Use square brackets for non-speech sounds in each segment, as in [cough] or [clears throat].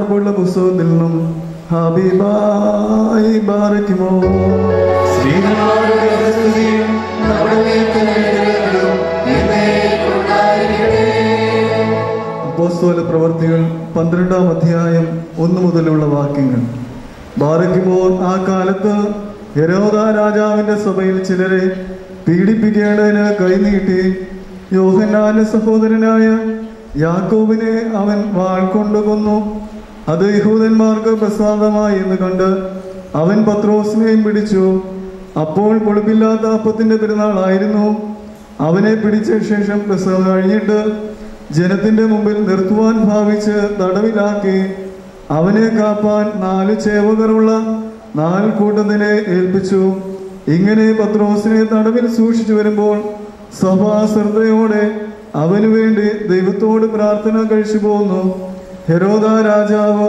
പുസ്തകത്തിൽ നിന്നും ഹബീബായി ബാറയ്ക്കുമോ അപ്പോസ്തോല പ്രവർത്തികൾ പന്ത്രണ്ടാം അധ്യായം ഒന്നു മുതലുള്ള വാക്യങ്ങൾ. ബാറയ്ക്കുമോർ ആ കാലത്ത് യരോദ രാജാവിന്റെ സഭയിൽ ചിലരെ പീഡിപ്പിക്കേണ്ടതിന് കൈനീട്ടി യോഹന്നാന്റെ സഹോദരനായ യാക്കോബിനെ അവൻ വാൾ കൊണ്ട് കൊന്നു. അത് യഹൂദന്മാർക്ക് പ്രസാദമായി എന്ന് കണ്ട് അവൻ പത്രോസിനെയും പിടിച്ചു. അപ്പോൾ പൊളിപ്പില്ലാത്ത അപ്പത്തിന്റെ പെരുന്നാളായിരുന്നു അവനെ പിടിച്ച ശേഷം പ്രസവം കഴിഞ്ഞിട്ട് ജനത്തിന്റെ മുമ്പിൽ നിർത്തുവാൻ ഭാവിച്ച് തടവിലാക്കി. അവനെ കാപ്പാൻ നാല് ചേവകറുള്ള നാല് കൂട്ടത്തിനെ ഏൽപ്പിച്ചു. ഇങ്ങനെ പത്രോസിനെ തടവിൽ സൂക്ഷിച്ചു വരുമ്പോൾ സഭാ ശ്രദ്ധയോടെ അവനു വേണ്ടി ദൈവത്തോട് പ്രാർത്ഥന കഴിച്ചു പോന്നു. ഹെരോദ രാജാവ്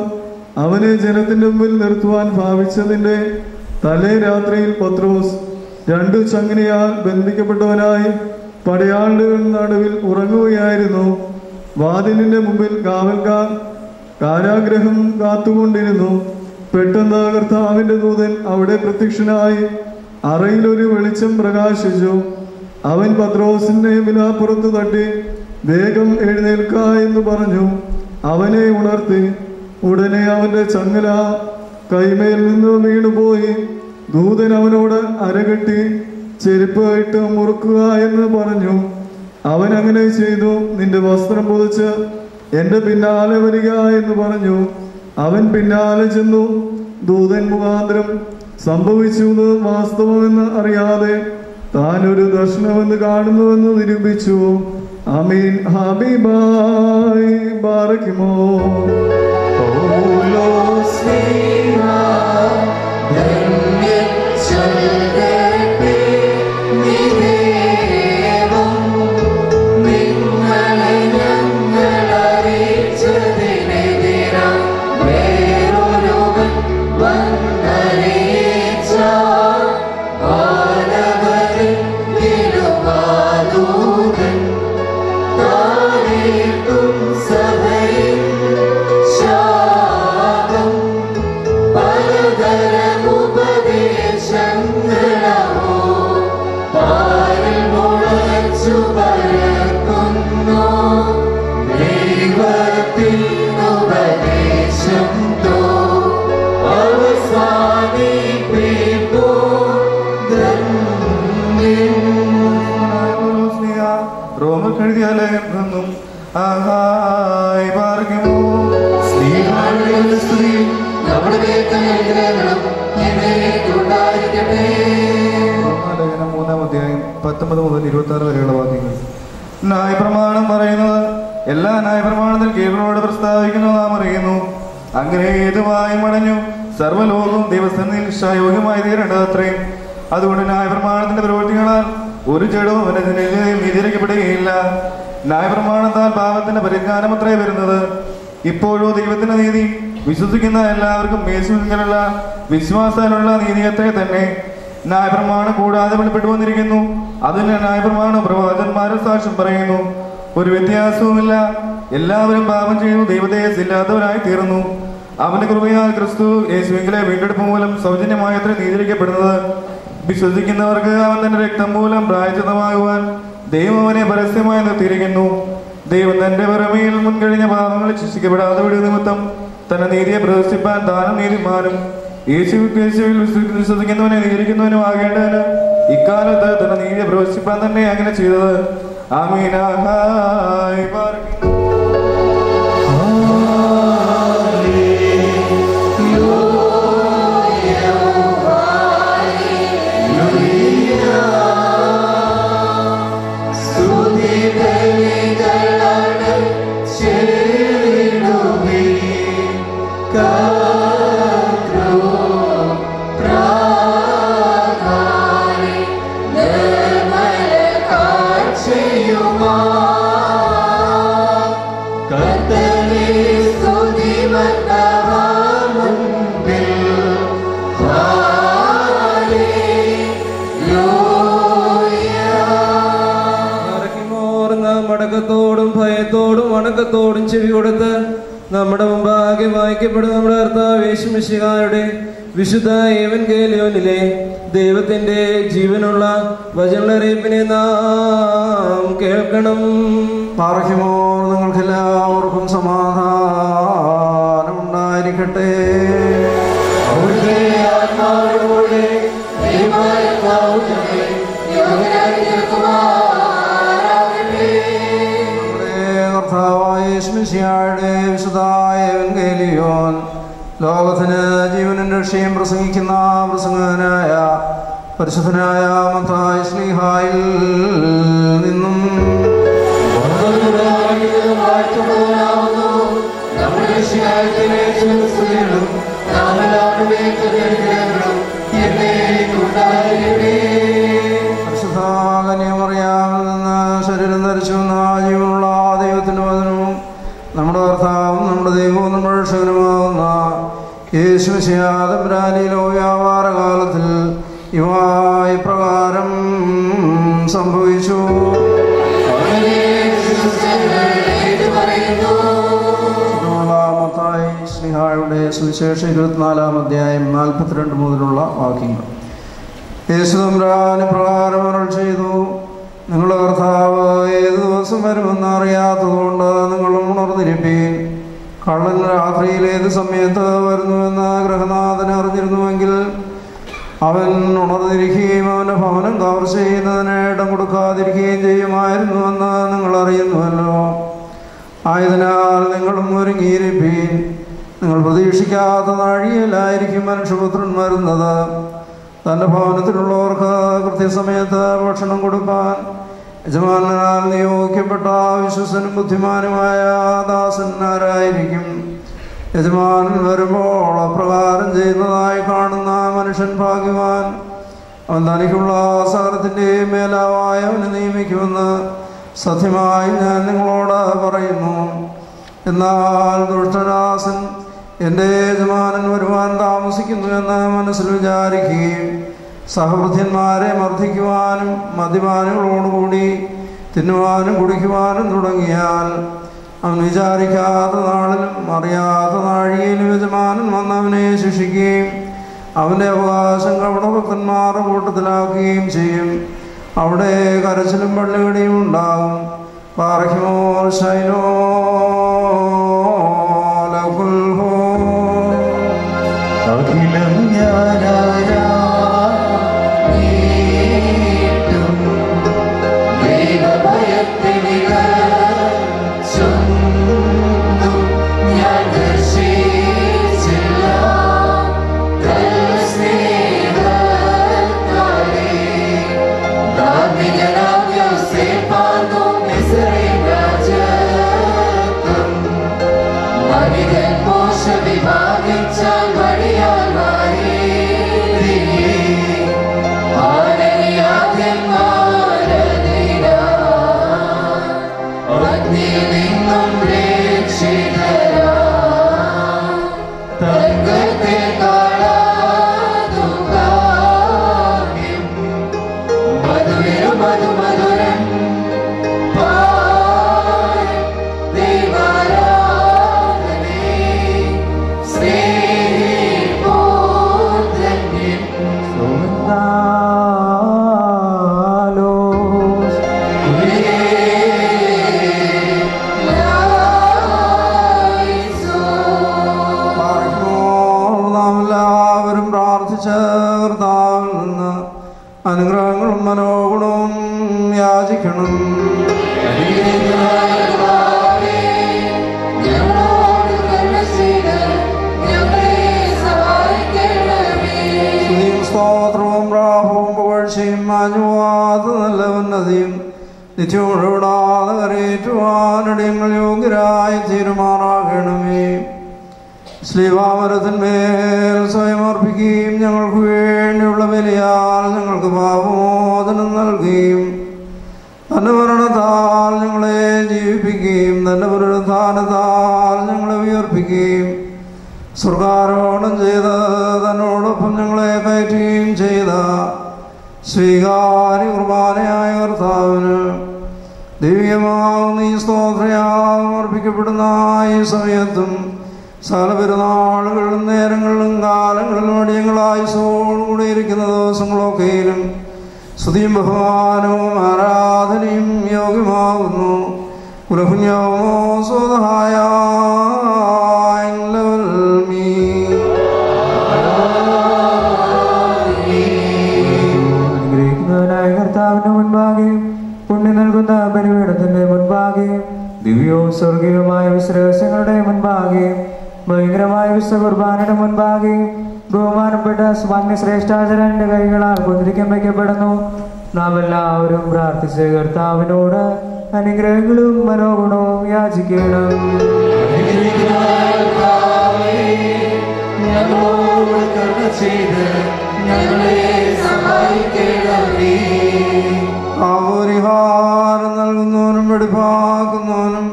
അവനെ ജനത്തിന്റെ മുമ്പിൽ നിർത്തുവാൻ ഭാവിച്ചതിന്റെ തലേ രാത്രിയിൽ പത്രോസ് രണ്ടു ചങ്ങനയാൽ ബന്ധിക്കപ്പെട്ടവനായി പടയാളുടെ നടുവിൽ ഉറങ്ങുകയായിരുന്നു. വാതിലിന്റെ മുമ്പിൽ കാവൽക്കാർ കാരാഗ്രഹം കാത്തുകൊണ്ടിരുന്നു. പെട്ടെന്ന് കർത്താവിന്റെ ദൂതൻ അവിടെ പ്രത്യക്ഷനായി അറയിലൊരു വെളിച്ചം പ്രകാശിച്ചു. അവൻ പത്രോസിന്റെ വിലാപ്പുറത്ത് തട്ടി വേഗം എഴുന്നേൽക്ക എന്ന് പറഞ്ഞു. അവനെ ഉണർത്തി ഉടനെ അവന്റെ ചങ്ങല കൈമേൽ നിന്ന് വീണുപോയി. ദൂതൻ അവനോട് അരകെട്ടി ചെരുപ്പ് ഇട്ട് മുറുക്കുക എന്ന് പറഞ്ഞു. അവൻ അങ്ങനെ ചെയ്തു. നിന്റെ വസ്ത്രം പൊതിച്ച് എന്റെ പിന്നാലെ വരിക എന്ന് പറഞ്ഞു. അവൻ പിന്നാലെ ചെന്നു. ദൂതൻ മുഖാന്തരം സംഭവിച്ചു എന്ന് വാസ്തവമെന്ന് അറിയാതെ താൻ ഒരു ദർശനമെന്ന് കാണുന്നുവെന്ന് നിരൂപിച്ചു. amin habibai barkimo paulos oh, ലേഖനം മൂന്നാം അധ്യായം പത്തൊമ്പത് മുതൽ ഇരുപത്തി ആറ് വരെയുള്ള വാക്യങ്ങൾ. പറയുന്നത് എല്ലാ ന്യായപ്രമാണത്തിൽ കീഴിലോട് പ്രസ്താവിക്കുന്നു നാം അറിയുന്നു. അങ്ങനെ ഏതുമായി മടഞ്ഞു? സർവലോകവും ദൈവസ്ഥനിൽ യോഗ്യമായി അത്രയും അതുകൊണ്ട് ന്യായപ്രമാണത്തിന്റെ പ്രവൃത്തികളാൽ ഒരു ജഡവും അവനെതിരെയും നീതിരക്കപ്പെടുകയില്ല ന്യായപ്രമാണത്താൽ പാപത്തിന്റെ പരിജ്ഞാനം അത്രേ വരുന്നത്. ഇപ്പോഴോ ദൈവത്തിന്റെ നീതി വിശ്വസിക്കുന്ന എല്ലാവർക്കും യേശുവിലുള്ള വിശ്വാസത്തിലുള്ള നീതിയത്തെ തന്നെ ന്യായപ്രമാണം കൂടാതെ വെളിപ്പെട്ടു വന്നിരിക്കുന്നു. അതിന് ന്യായപ്രമാണം പ്രവാചന്മാരും സാക്ഷ്യം പറയുന്നു. ഒരു വ്യത്യാസവുമില്ല. എല്ലാവരും പാപം ചെയ്തു ഇല്ലാത്തവരായി തീർന്നു. അവന്റെ കൃപയാൽ ക്രിസ്തു യേശുവിലെ വീണ്ടെടുപ്പ് മൂലം സൗജന്യമായത്ര നീതിരിക്കപ്പെടുന്നത്. വിശ്വസിക്കുന്നവർക്ക് അവൻ തന്റെ രക്തം മൂലം പ്രായചിതമാകുവാൻ ദൈവം അവനെ പരസ്യമായി നിർത്തിയിരിക്കുന്നു. ദൈവം തന്റെ പുറമേയിൽ മുൻകഴിഞ്ഞ പാപങ്ങൾ ശിക്ഷിക്കപ്പെടാതെ വിടുക നിമിത്തം തന്റെ നീതിയെ പ്രദർശിപ്പാൻ താനും നീതിമാനും യേശു യേശുവിൽ വിശ്വ- വിശ്വസിക്കുന്നവനെ നീതിരിക്കുന്നവനും ആകേണ്ടതിന് ഇക്കാലത്ത് തന്നെ നീതിയെ പ്രദർശിപ്പാൻ തന്നെ അങ്ങനെ ചെയ്തത് അമീനാഹായി വണക്കത്തോടും ചെവി കൊടുത്ത് നമ്മുടെ മുമ്പാകെ വായിക്കപ്പെടും നമ്മുടെ കർത്താവ് വിശുദ്ധ വിശുദ്ധ ഏവൻഗേലിയോനിലെ ദൈവത്തിന്റെ ജീവനുള്ള വചനറിയിപ്പിനെ നാം കേൾക്കണം. പാർഹിമോ നിങ്ങൾക്ക് എല്ലാവർക്കും സമാധാനം ഉണ്ടായിരിക്കട്ടെ. ആത്മാവിലൂടെ ദൈവമായ കർത്താവായ യേശുമിശിഹായുടെ വിശുദ്ധായ ലോകത്തിന് ജീവനും രക്ഷയും പ്രസംഗിക്കുന്ന പ്രസംഗനായ പരിശുദ്ധനായ മത്തായ ശ്രീഹായിൽ നിന്നും വന്നതും വാഴ്ത്തപ്പെട്ടവനാകുന്നു. നമ്മുടെ രക്ഷിതാവിനെ സ്തുതികളും നാം എല്ലാവരും യേശുശിയാതബ്രാനിലോ വ്യാപാരകാലത്തിൽ ഇവ ഇപ്രകാരം സംഭവിച്ചു. മത്തായി സ്ലിഹായുടെ സുവിശേഷം ഇരുപത്തിനാലാം അധ്യായം നാൽപ്പത്തിരണ്ട് മുതലുള്ള വാക്യങ്ങൾ യേശുദമ്പ്രാന് പ്രകാരം അരുൾ ചെയ്തു നിങ്ങളുടെ കർത്താവ് ഏത് ദിവസം വരുമെന്ന് അറിയാത്തതുകൊണ്ട് നിങ്ങൾ ഉണർന്നിരിപ്പീൻ കള്ളൻ രാത്രിയിൽ ഏത് സമയത്ത് വരുന്നുവെന്ന് ഗൃഹനാഥൻ അറിഞ്ഞിരുന്നുവെങ്കിൽ അവൻ ഉണർന്നിരിക്കുകയും അവന്റെ ഭവനം കവർ ചെയ്യുന്നതിന് ഇടം കൊടുക്കാതിരിക്കുകയും ചെയ്യുമായിരുന്നുവെന്ന് നിങ്ങൾ അറിയുന്നുവല്ലോ. ആയതിനാൽ നിങ്ങളും ഒരുങ്ങിയിരിപ്പീൻ. നിങ്ങൾ പ്രതീക്ഷിക്കാത്ത നാഴികയിലായിരിക്കും മനുഷ്യപുത്രൻ വരുന്നത്. തന്റെ ഭവനത്തിലുള്ളവർക്ക് കൃത്യസമയത്ത് ഭക്ഷണം കൊടുക്കാൻ യജമാനാൽ നിയോഗിക്കപ്പെട്ട വിശ്വസനും ബുദ്ധിമാനുമായ ദാസന്മാരായിരിക്കും. യജമാനൻ വരുമ്പോൾ അപ്രകാരം ചെയ്യുന്നതായി കാണുന്ന മനുഷ്യൻ ഭാഗ്യവാൻ. അവൻ തനിക്കുള്ള സകലത്തിന്റെയും മേലാവായ അവനെ നിയമിക്കുമെന്ന് സത്യമായി ഞാൻ നിങ്ങളോട് പറയുന്നു. എന്നാൽ ദുഷ്ടരാസൻ എന്റെ യജമാനൻ വരുവാൻ താമസിക്കുന്നു എന്ന് മനസ്സിൽ വിചാരിക്കുകയും സഹവൃത്യന്മാരെ മർദ്ദിക്കുവാനും മദ്യപാനികളോടുകൂടി തിന്നുവാനും കുടിക്കുവാനും തുടങ്ങിയാൽ അവൻ വിചാരിക്കാത്ത നാളിലും അറിയാത്ത നാഴികയിലും യജമാനൻ വന്നവനെ ശിക്ഷിക്കുകയും അവന്റെ അവകാശം കപടഭക്തന്മാരുടെ കൂട്ടത്തിലാക്കുകയും ചെയ്യും. അവിടെ കരച്ചിലും പള്ളികടിയും ഉണ്ടാകും. പാർഹിമോ ശൈലോ ലകുൽഹോ. അഖിലം ഞാനാരായിട്ടും നിത്യവും ഇടപെടാതെ കരയേറ്റുവാനടിയങ്ങൾ യോഗ്യരായി തീരുമാറാകണമേ ശ്രീവാമരത്തിന്മേൽ സ്വയം അർപ്പിക്കുകയും ഞങ്ങൾക്ക് വേണ്ടിയുള്ള ബലിയാൽ ഞങ്ങൾക്ക് പാപമോചനം നൽകുകയും തന്റെ മരണത്താൽ ഞങ്ങളെ ജീവിപ്പിക്കുകയും തന്റെ പുനരുദ്ധാനത്താൽ ഞങ്ങളെ ഉയർപ്പിക്കുകയും സ്വർഗാരോഹണം ചെയ്ത് തന്നോടൊപ്പം ഞങ്ങളെ കയറ്റുകയും ചെയ്ത സ്വീകാര്യ കുർബാനയായ കർത്താവിന് ദൈവികമാവുന്ന ഈ സ്തോത്രയാമർപ്പിക്കപ്പെടുന്ന ഈ സമയത്തും സകല പെരുന്നാളുകളിലും നേരങ്ങളിലും കാലങ്ങളിലും അടിയങ്ങളായി അടിയങ്ങളായുസോടുകൂടി ഇരിക്കുന്ന ദിവസങ്ങളൊക്കെയിലും സ്തുതിയും ബഹുമാനവും ആരാധനയും യോഗ്യമാകുന്നു. ഉലഹുഞ്ഞമോ സ്വതഹായ ബലിപീഠത്തിന്റെ മുൻപാകെ ദിവ്യവും സ്വർഗീയവുമായ വിശ്രേഷങ്ങളുടെ മുൻപാകെ ഭയങ്കരമായ വിശ്വ കുർബാനയുടെ മുൻപാകെ ബഹുമാനപ്പെട്ട സ്വാമി ശ്രേഷ്ഠാചാര്യന്റെ കൈകളാൽ കുതിരിക്കം വയ്ക്കപ്പെടുന്നു. നാം എല്ലാവരും പ്രാർത്ഥിച്ച് കർത്താവിനോട് അനുഗ്രഹങ്ങളും മനോഗുണവും യാചിക്കണം. ചെയ്ത് ഞങ്ങളെ സഹായിക്കണമേ നൽകുന്നവനും വെടിപ്പാക്കുന്നവനും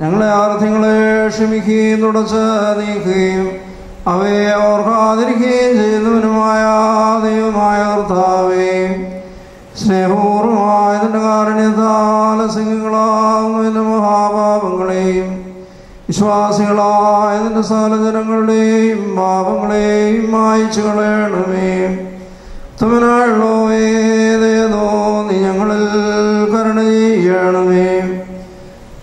ഞങ്ങളെ ആർത്ഥ്യങ്ങളെ ക്ഷമിക്കുകയും തുടച്ച് നീക്കുകയും അവയെ ഓർക്കാതിരിക്കുകയും ചെയ്യുന്നവനുമായ ദൈവമായ കർത്താവേ സ്നേഹപൂർവമായതിന്റെ കാരുണ്യത്താൽ സിംഗങ്ങളാകുന്ന മഹാപാപങ്ങളെയും വിശ്വാസികളായതിന്റെ സകല ജനങ്ങളുടെയും പാപങ്ങളെയും മായച്ചു കളയണമേ. തമനായുള്ളോ ഏതേതോ നീ ഞങ്ങളിൽ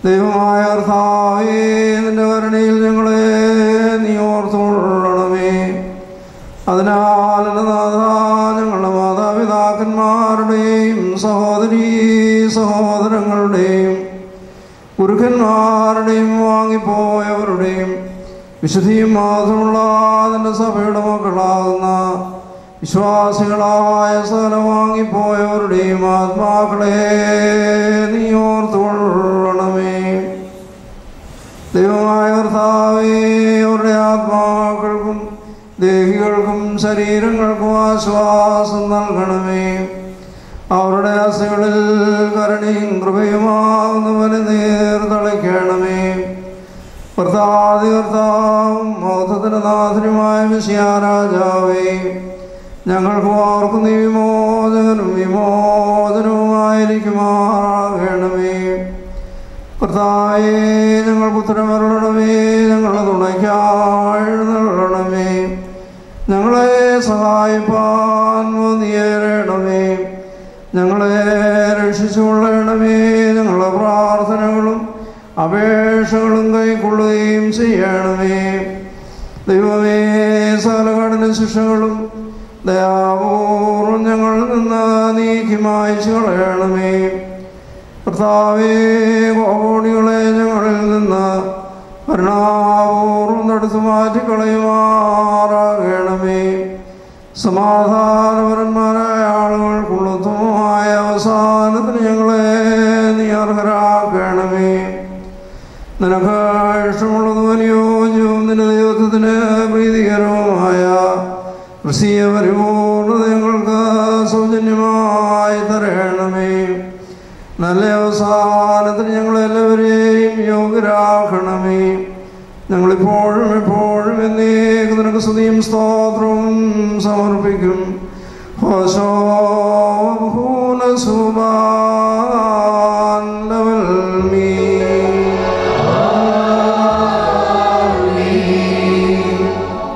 ദൈവമായ കർത്താവേ നിന്റെ കരുണയിൽ ഞങ്ങളെ നീ ഓർത്തുകൊള്ളണമേ. അതിനാൽ ഞങ്ങളുടെ മാതാപിതാക്കന്മാരുടെയും സഹോദരീ സഹോദരങ്ങളുടെയും ഗുരുക്കന്മാരുടെയും വാങ്ങിപ്പോയവരുടെയും വിശുദ്ധിയും മാത്രമുള്ള അതിന്റെ സഭയുടെ മക്കളാകുന്ന വിശ്വാസികളായ സ്ഥലം വാങ്ങിപ്പോയവരുടെയും ആത്മാക്കളെ നീ ഓർത്തുകൊള്ളണമേ. ദൈവമായ കർത്താവേ ആത്മാക്കൾക്കും ദേഹികൾക്കും ശരീരങ്ങൾക്കും ആശ്വാസം നൽകണമേ. അവരുടെ അസ്ഥികളിൽ കരുണയും കൃപയുമാകുന്നവന് നേർ തളിക്കണമേ. കർത്താതി കർത്താവും മൗത്തത്തിന് നാഥനുമായ വിഷയാരാജാവേ ഞങ്ങൾക്ക് ഓർക്കും നീ വിമോചകനും വിമോചനവുമായിരിക്കുമാകണമേ കർത്താവേ ഞങ്ങൾക്ക് ഉത്തരമരുളണമേ ഞങ്ങളുടെ തുണയ്ക്കാഴ്ന്നള്ളണമേ ഞങ്ങളെ സഹായിപ്പാൻ ഞങ്ങളെ രക്ഷിച്ചുകൊള്ളണമേ. ഞങ്ങളുടെ പ്രാർത്ഥനകളും അപേക്ഷകളും കൈക്കൊള്ളുകയും ചെയ്യണമേ. ദൈവമേ സകലഘടന ശിക്ഷകളും ദയാപൂർവം ഞങ്ങളിൽ നിന്ന് നീക്കി മായ്ച്ചു കളയണമേ. കർത്താവേ കരുണാപൂർവം നടത്തു മാറ്റിക്കളയുമാറാകണമേ സമാധാനപരന്മാരായ ആളുകൾക്കുള്ളതുമായ അവസാനത്തിന് ഞങ്ങളെ നീ അർഹരാക്കണമേ നിനക്ക് ഇഷ്ടമുള്ളതും അനുയോജ്യവും നിന്റെ ദൈവത്തിന് പ്രീതികരവുമായ ക്രിസ്തീയ പരിപൂർണത ഞങ്ങൾക്ക് സൗജന്യമായി തരണമേ. നല്ല അവസാനത്തിന് ഞങ്ങളെല്ലാവരെയും യോഗ്യരാക്കണമേ ഞങ്ങളിപ്പോഴും എപ്പോഴും എന്നേക്ക് നിനക്ക് സ്തുതിയും സ്തോത്രവും സമർപ്പിക്കും. ഹോശോഭൂന സുബാൻ ലവൽമീ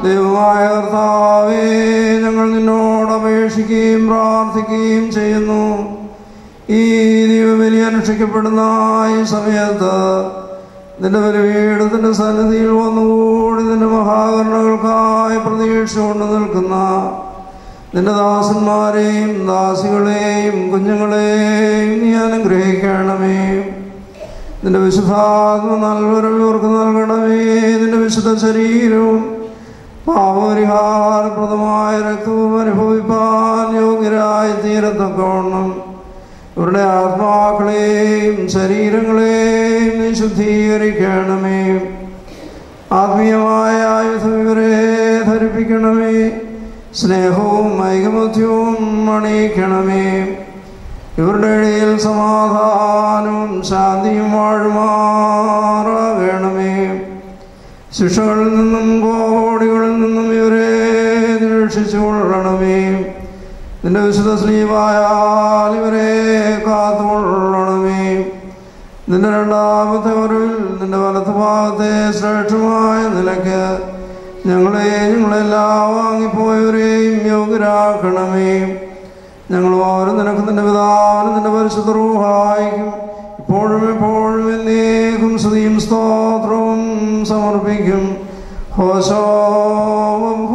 ദൈവമായ കർത്താവേ ഞങ്ങൾ നിന്നോട് അപേക്ഷിക്കുകയും പ്രാർത്ഥിക്കുകയും ചെയ്യുന്നു. ഈ ദൈവബലി അനുഷ്ഠിക്കപ്പെടുന്ന ഈ സമയത്ത് നിന്റെ ബലിപീഠത്തിന്റെ സന്നിധിയിൽ വന്നുകൂടി നിന്റെ മഹാകരണകൾക്കായി പ്രതീക്ഷ കൊണ്ട് നിൽക്കുന്ന നിന്റെ ദാസന്മാരെയും ദാസികളെയും കുഞ്ഞുങ്ങളെയും നീ അനുഗ്രഹിക്കണമേ. നിന്റെ വിശുദ്ധാത്മ നൽവരവർക്ക് നൽകണമേ. നിന്റെ വിശുദ്ധ ശരീരവും പാവപരിഹാരപ്രദമായ രക്തവും അനുഭവിപ്പാൻ യോഗ്യരായി തീരത്തക്കോണം ഇവരുടെ ആത്മാക്കളെയും ശരീരങ്ങളെയും ശുദ്ധീകരിക്കണമേ. ആത്മീയമായ ആയുധം ഇവരെ ധരിപ്പിക്കണമേ. സ്നേഹവും ഐകമത്യവും അണിയിക്കണമേ. ഇവരുടെ ഇടയിൽ സമാധാനവും ശാന്തിയും വാഴുമാറാകണമേ. ശിക്ഷകളിൽ നിന്നും കോടികളിൽ നിന്നും ഇവരെ നിരീക്ഷിച്ചു കൊള്ളണമേ. നിന്റെ വിശുദ്ധ സ്ലീവായാൽ ഇവരെ കാത്തുകൊള്ളണമേ. നിന്റെ രണ്ടാമത്തെ വരവിൽ നിന്റെ വലത്ത് ഭാഗത്തെ ശ്രേഷ്ഠമായ നിലയ്ക്ക് ഞങ്ങളെയും ഞങ്ങളെല്ലാം വാങ്ങിപ്പോയവരെയും യോഗ്യരാക്കണമേ. ഞങ്ങൾ ഓരോ നിനക്ക് നിന്റെ പിതാവിനും നിന്റെ പരിശുദ്ധ റൂഹായിക്കും. ഇപ്പോഴും എപ്പോഴും എന്നേക്കും സ്തുതിയും സ്തോത്രവും സമർപ്പിക്കും. ഹോശോവം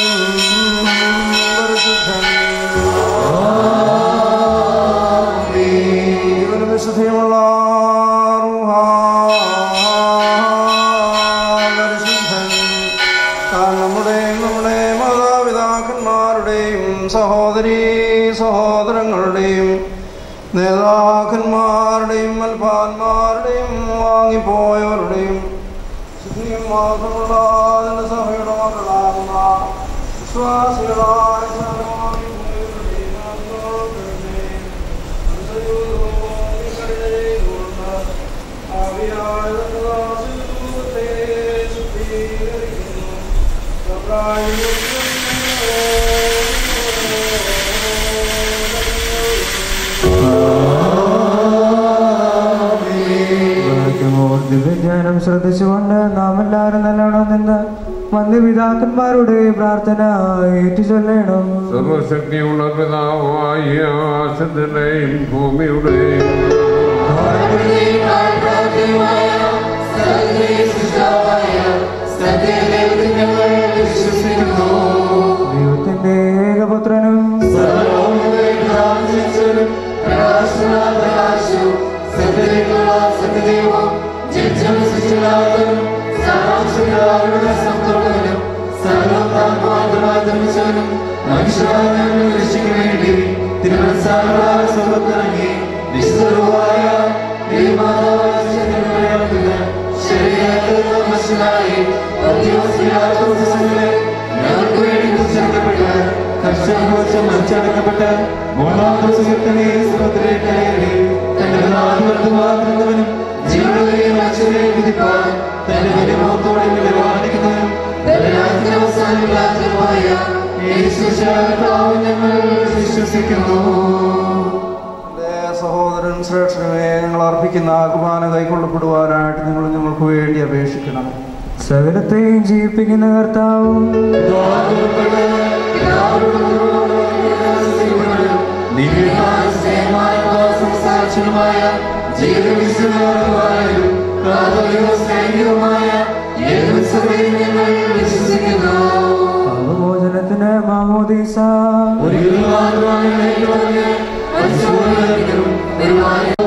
Thank you. ദിവ്യജ്ഞാനം ശ്രദ്ധിച്ചുകൊണ്ട് നാം എല്ലാവരും നല്ലോണം നിന്ന് മന്ദിപിതാക്കന്മാരുടെ പ്രാർത്ഥന ഏറ്റു ചൊല്ലണം സർവശക്തിയുള്ള പിതാവായ ആശത്തിന്റെയും ഭൂമിയുടെയും ദൈവത്തിന്റെ ഏകപുത്രനും ഞങ്ങൾ വിശ്വസിക്കുന്നു. എന്റെ സഹോദരൻ ശ്രേഷ്ഠനെ ഞങ്ങൾ അർപ്പിക്കുന്ന ആഹ്വാനം കൈക്കൊള്ളപ്പെടുവാനായിട്ട് നിങ്ങൾ ഞങ്ങൾക്ക് വേണ്ടി അപേക്ഷിക്കണം. സകലത്തെയും ജീവിപ്പിക്കുന്ന കർത്താവും. പാപമോചനത്തിന് മാമോദീസ. യാചിക്കേണ്ടും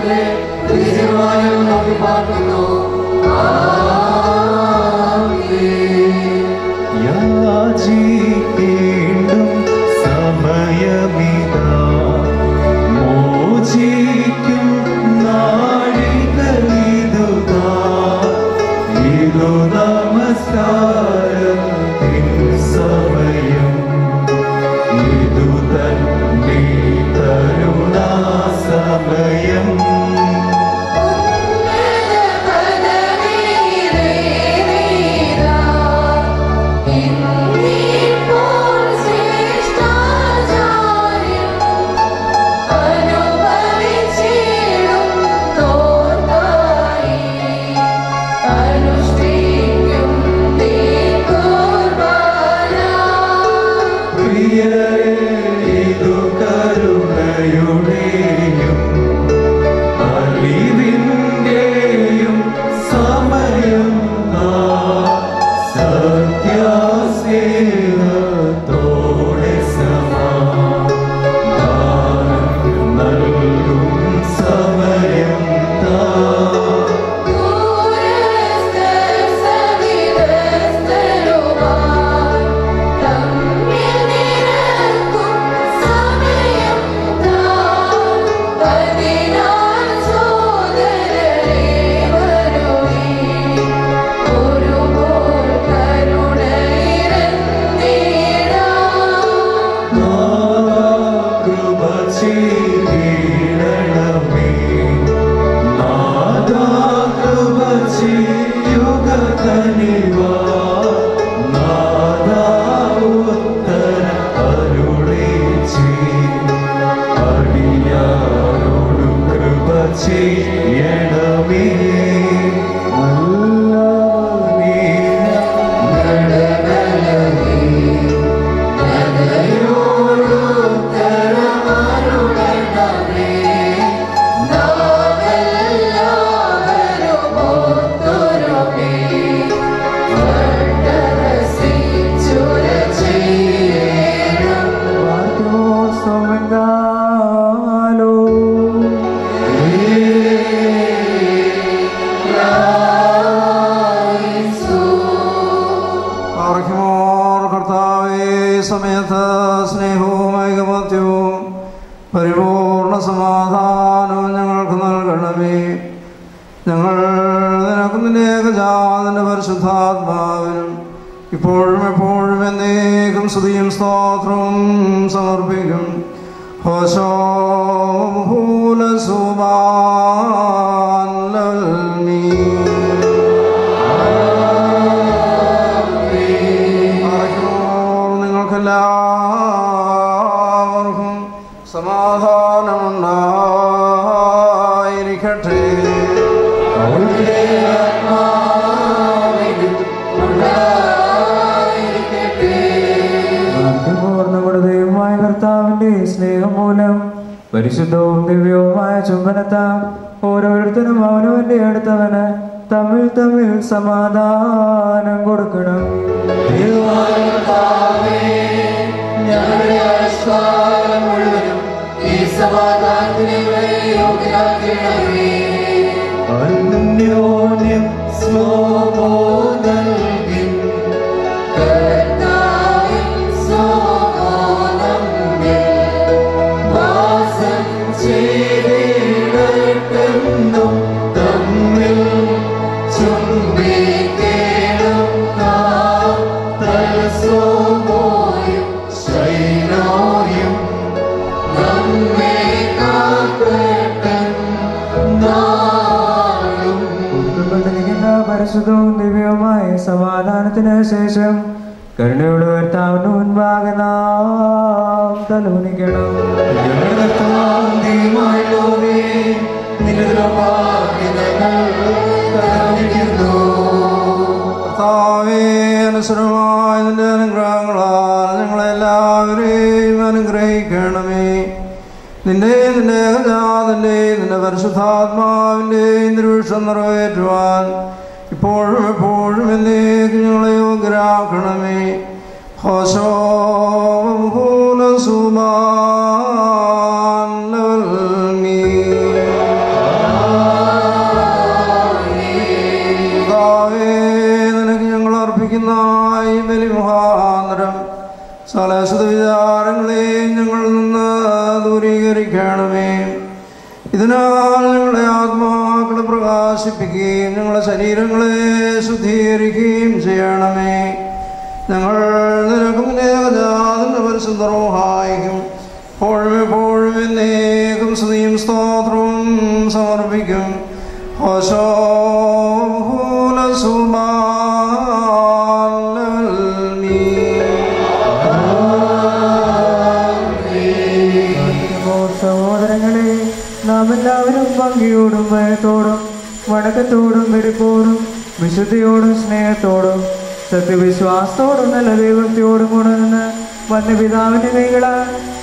സത്യവിശ്വാസത്തോടും നല്ല ദൈവത്തോടും കൂടെ നിന്ന് വന്യപിതാവിന്റെ നിങ്ങൾ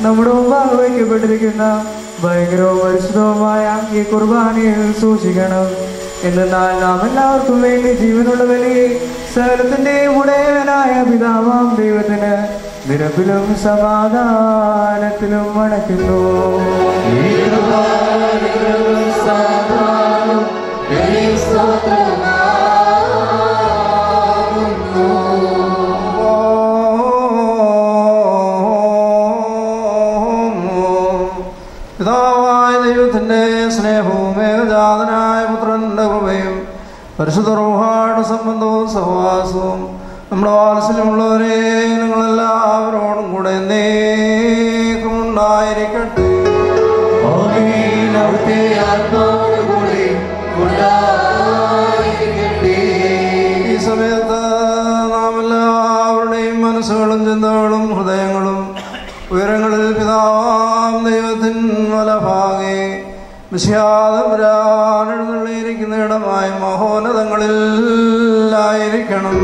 നമ്മുടെ മുമ്പാകെ വയ്ക്കപ്പെട്ടിരിക്കുന്ന ഭയങ്കരവും പരിശുദ്ധവുമായ ഈ കുർബാനയിൽ സൂക്ഷിക്കണം. എന്നാൽ നാം എല്ലാവർക്കും വേണ്ടി ജീവനുള്ള വലിയ സകലത്തിന്റെയും ഉടയവനായ പിതാവാം ദൈവത്തിന് നിരപ്പിലും സമാധാനത്തിലും വണക്കുന്നു. സ്തോത്രം വിശുദ്ധ റോഹാട സംബന്ധവും സഹവാസവും. നമ്മുടെ വാത്സല്യമുള്ളവരെ നിങ്ങളെല്ലാവരോടും കൂടെ എന്നേക്കും ഉണ്ടായിരിക്കട്ടെ. ഈ സമയത്ത് നാം എല്ലാവരുടെയും മനസ്സുകളും ചിന്തകളും ഹൃദയങ്ങളും ഉയരങ്ങളിൽ പിതാവാം ദൈവത്തിൻ വലഭാ എഴുന്നള്ളിയിരിക്കുന്ന ഇടമായ മഹോന്നതങ്ങളിൽ ആയിരിക്കണം.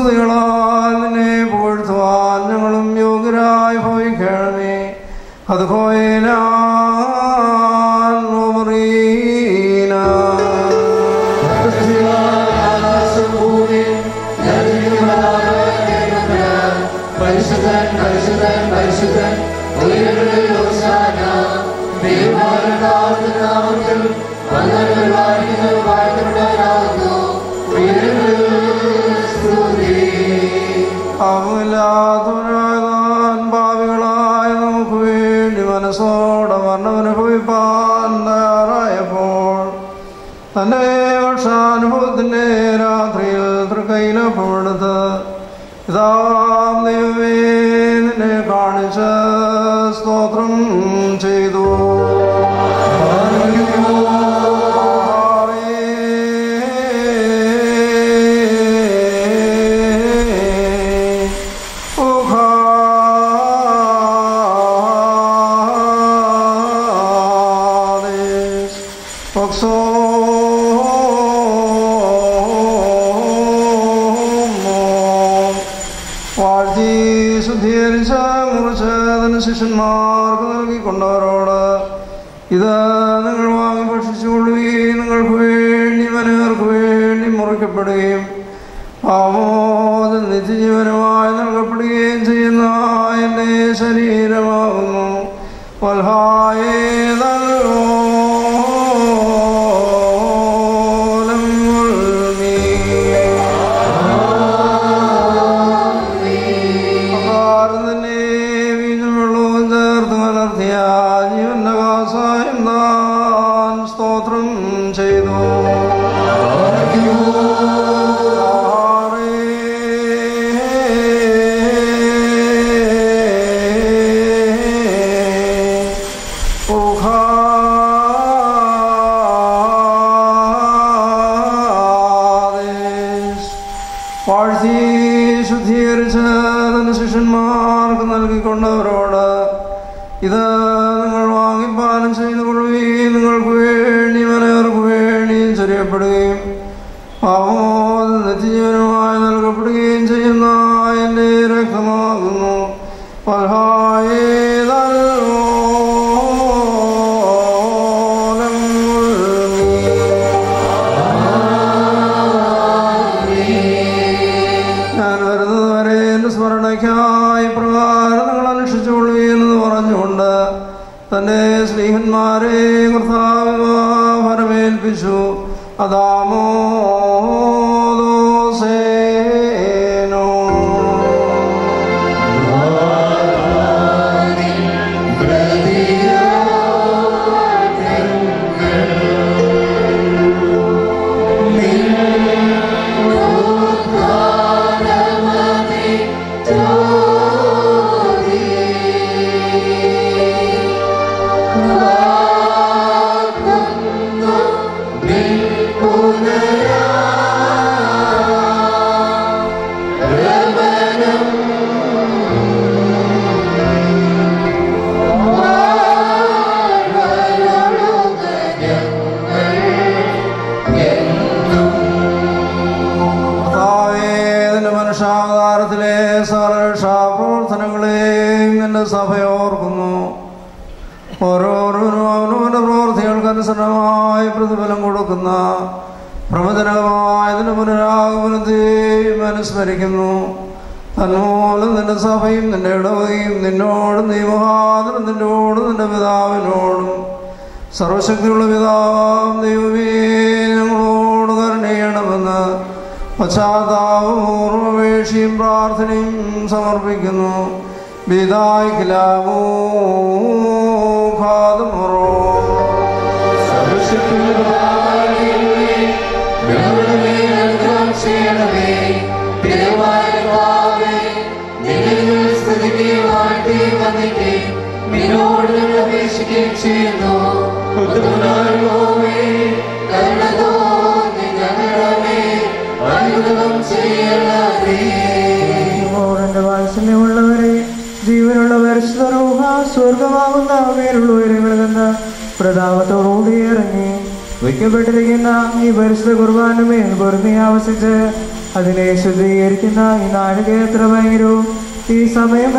തൃത്വസ്തുതികളാൽ നിന്നെ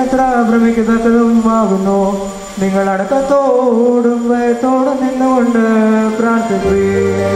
എത്ര ഭ്രമിക്കത്തക്കതും ആകുന്നു. നിങ്ങൾ അടക്കത്തോടും ഭയത്തോടും നിന്നുകൊണ്ട് പ്രാർത്ഥിക്കുകയും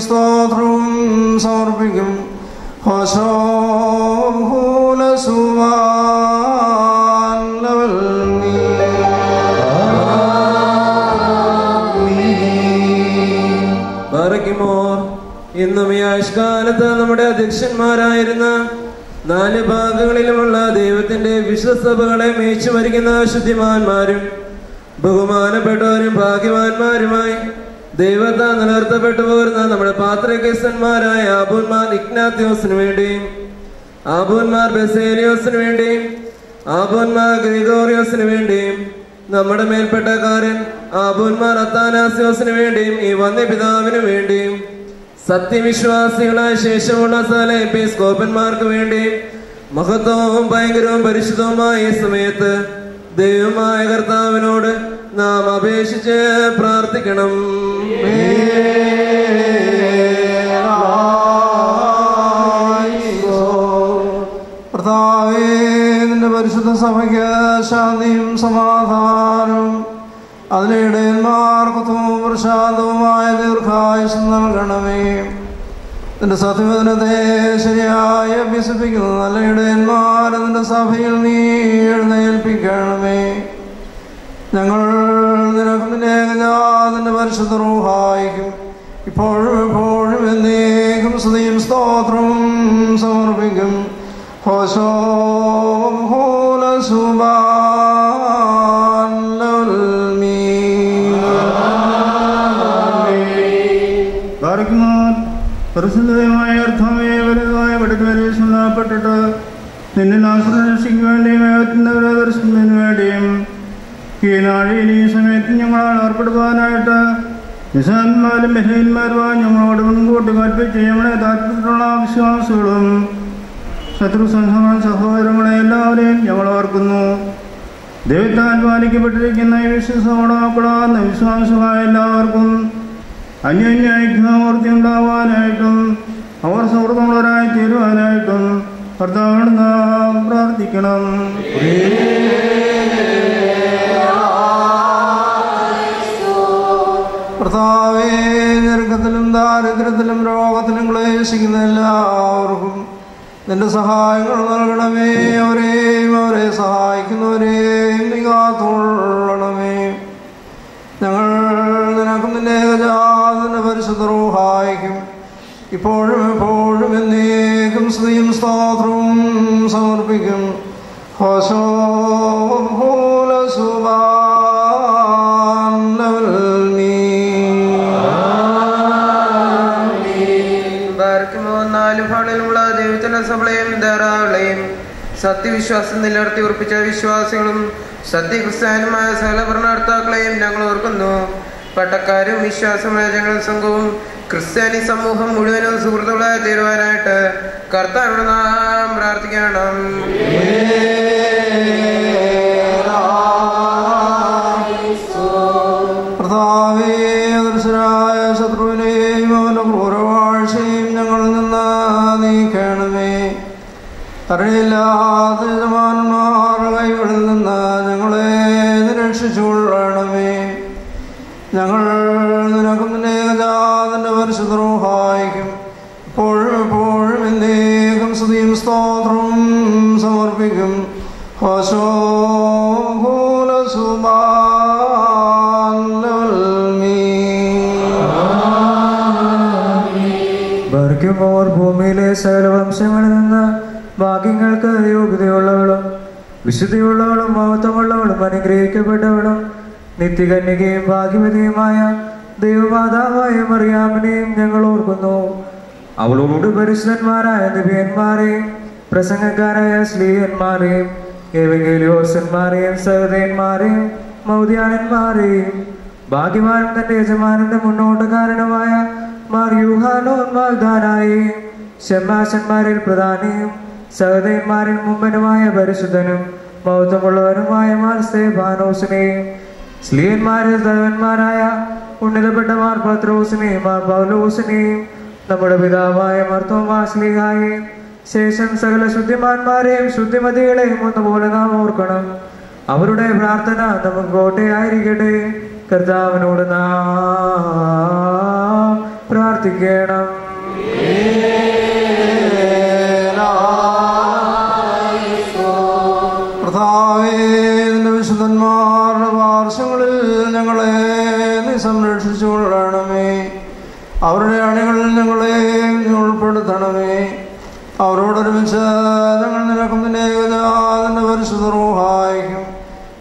സ്തോത്രവും സമർപ്പിക്കും മറയ്ക്കുമോർ ഇന്നും ഈ ആയുഷ്കാലത്ത് നമ്മുടെ അധ്യക്ഷന്മാരായിരുന്ന നാല് ഭാഗങ്ങളിലുമുള്ള ദൈവത്തിന്റെ വിശ്വസഭകളെ മേച്ചു മരിക്കുന്ന ശുദ്ധിമാന്മാരും ബഹുമാനപ്പെട്ടവരും ഭാഗ്യവാന്മാരുമായി ദൈവത്താൽ നിലനിർത്തപ്പെട്ടു പോരുന്ന നമ്മുടെ പാത്രകേസന്മാരായ ആബുന്മാർ ഇഗ്നാത്യോസിന് വേണ്ടിയും ആബുന്മാർ ബെസേലിയോസിന് വേണ്ടിയും ആബുന്മാർ ഗ്രിഗോറിയോസിന് വേണ്ടിയും നമ്മുടെ മേൽപ്പെട്ടക്കാരൻ ആബുന്മാർ അത്താനാസിയോസിന് വേണ്ടിയും ഈ വന്യപിതാവിന് വേണ്ടിയും സത്യവിശ്വാസികളായ ശേഷമുള്ള സ്ഥല എപ്പിസ്കോപ്പന്മാർക്ക് വേണ്ടിയും മഹത്വവും ഭയങ്കരവും പരിശുദ്ധവുമായ ഈ സമയത്ത് ദൈവമായ കർത്താവിനോട് നാം അപേക്ഷിച്ച് പ്രാർത്ഥിക്കണം പരിശുദ്ധ സഭയ്ക്ക് ശാന്തിയും സമാധാനവും അതിനിടയന്മാർക്കും പ്രശാന്തവുമായ ദീർഘായുസ് നൽകണമേ. നിന്റെ സത്യവചനത്തെ ശരിയായി അഭ്യസിപ്പിക്കുന്നു നല്ല ഇടയന്മാരെ നിന്റെ സഭയിൽ നീ എഴുന്നേൽപ്പിക്കണമേ. ഞങ്ങൾ നിനക്ക് നിന്റെ ഏകജാതിന്റെ പരിശുദ്ധ റൂഹായിക്കും ഇപ്പോഴും എപ്പോഴും എന്നേക്കും സ്തുതിയും സ്തോത്രവും സമർപ്പിക്കും. ഹോശോ ഹോല സുബാൻ ബാറക്കുമാർ പരിശുദ്ധമായ അർത്ഥമേ വലുതായ വടക്കുവരെ സന്താപ്പെട്ടിട്ട് നിന്നെ നാശനം വേണ്ടിയും ഏവത്തിന്റെ ദർശനത്തിന് വേണ്ടിയും ഈ നാഴിയിൽ ഈ സമയത്ത് ഞങ്ങളാൽ ഏർപ്പെടുവാനായിട്ട് നിസാന്മാരും ബഹീന്മാരുമായി ഞങ്ങളോട് മുൻകൂട്ടി കൽപ്പിച്ച് ഞങ്ങളെ താല്പര്യത്തിലുള്ള വിശ്വാസികളും ശത്രു സംഘങ്ങളും സഹോദരങ്ങളെ എല്ലാവരെയും ഞങ്ങൾ ഓർക്കുന്നു. ദൈവത്താൽ പാലിക്കപ്പെട്ടിരിക്കുന്ന ഈ വിശ്വസമോടാപ്പെടാവുന്ന വിശ്വാസമായ എല്ലാവർക്കും അന്യോന്യൈക്യമൂർത്തി ഉണ്ടാവാനായിട്ടും അവർ സുഹൃത്തുള്ളവരായി തീരുവാനായിട്ടും കർത്താവിനോട് നാം പ്രാർത്ഥിക്കണം. ഞെരുക്കത്തിലും ദാരിദ്ര്യത്തിലും രോഗത്തിലും ക്ലേശിക്കുന്ന എല്ലാവർക്കും നിന്റെ സഹായങ്ങൾ നൽകണമേ അവരെയും അവരെ സഹായിക്കുന്നവരെയും നീ കാത്തുകൊള്ളണമേ. ഞങ്ങൾ നിനക്കും നിന്റെ ഏകജാതന്റെ പരിശുദ്ധ റൂഹായിക്കും. ഇപ്പോഴും എപ്പോഴും എന്നേക്കും സ്ത്രീയും സ്തോത്രവും സമർപ്പിക്കും. ഹോശോ സത്യവിശ്വാസം നിലനിർത്തി ഉറപ്പിച്ച വിശ്വാസികളും സത്യക്രിസ്ത്യാനുമായ സകല ഭരണകർത്താക്കളെയും ഞങ്ങൾ ഓർക്കുന്നു. പട്ടക്കാരും വിശ്വാസമായ ഞങ്ങൾ സംഘവും ക്രിസ്ത്യാനി സമൂഹം മുഴുവനും സുഹൃത്തുക്കളായി തീരുവാനായിട്ട് കർത്താവിനോട് നാം പ്രാർത്ഥിക്കണം. കർത്താവേ യജമാനന്മാരുടെ കൈകളിൽ നിന്ന് ഞങ്ങളെ നിരക്ഷിച്ചുകൊള്ളണമേ ഞങ്ങൾ നിനക്കും നിന്റെ ഏകജാതന്റെ പരിശുദ്ധ റൂഹായിക്കും എപ്പോഴും എപ്പോഴും എന്നേക്കും സ്തുതിയും സ്തോത്രവും സമർപ്പിക്കും. ഹോശോ ഭൂമിയിലെ സകല വംശങ്ങളിൽ നിന്ന് ഭാഗ്യങ്ങൾക്ക് യോഗ്യതയുള്ളവളും വിശുദ്ധിയുള്ളവളും മഹത്വമുള്ളവളും അനുഗ്രഹിക്കപ്പെട്ടവളും നിത്യകന്യകയും ഭാഗ്യവതിയുമായ ദൈവമാതാവായ മറിയാമിനെയും ഞങ്ങൾ ഓർക്കുന്നു. അവളോട് പരിശുദ്ധന്മാരായ ദിവ്യന്മാരെയും പ്രസംഗക്കാരായ സ്ലീഹന്മാരെയും ഏവങ്കിലോസന്മാരെയും സഹതയന്മാരെയും മൗദ്യാനന്മാരെയും ഭാഗ്യമാനന്ദന്റെ തന്റെ യജമാനന്റെ മുന്നോട്ടുകാരനുമായ മാർ യൂഹാനോൻ ഷമ്മാശന്മാരിൽ പ്രധാനിയും സഹതയന്മാരിൽ മുമ്പനുമായ പരിശുദ്ധനും മൗത്വമുള്ളവനുമായ മാർ സ്തേഭാനോസിനെയും സ്ലീയന്മാരിൽ തലവന്മാരായ ഉന്നതപ്പെട്ട മാർ പത്രോസിനെയും മാർ പൗലോസിനെയും നമ്മുടെ പിതാവായ മർത്തോമാസ്ലിഹായെയും ശേഷം സകല ശുദ്ധിമാന്മാരെയും ശുദ്ധിമതികളെയും ഒന്നുപോലെ നാം ഓർക്കണം. അവരുടെ പ്രാർത്ഥന നമുക്ക് കോട്ടയായിരിക്കട്ടെ. കർത്താവിനോട് നാം പ്രാർത്ഥിക്കണം. ഞങ്ങളെ ഉൾപ്പെടുത്തണമേ. അവരോടൊരുമിച്ച് ഞങ്ങൾ നിനക്കും നിന്റെ ഏകജാതന്റെ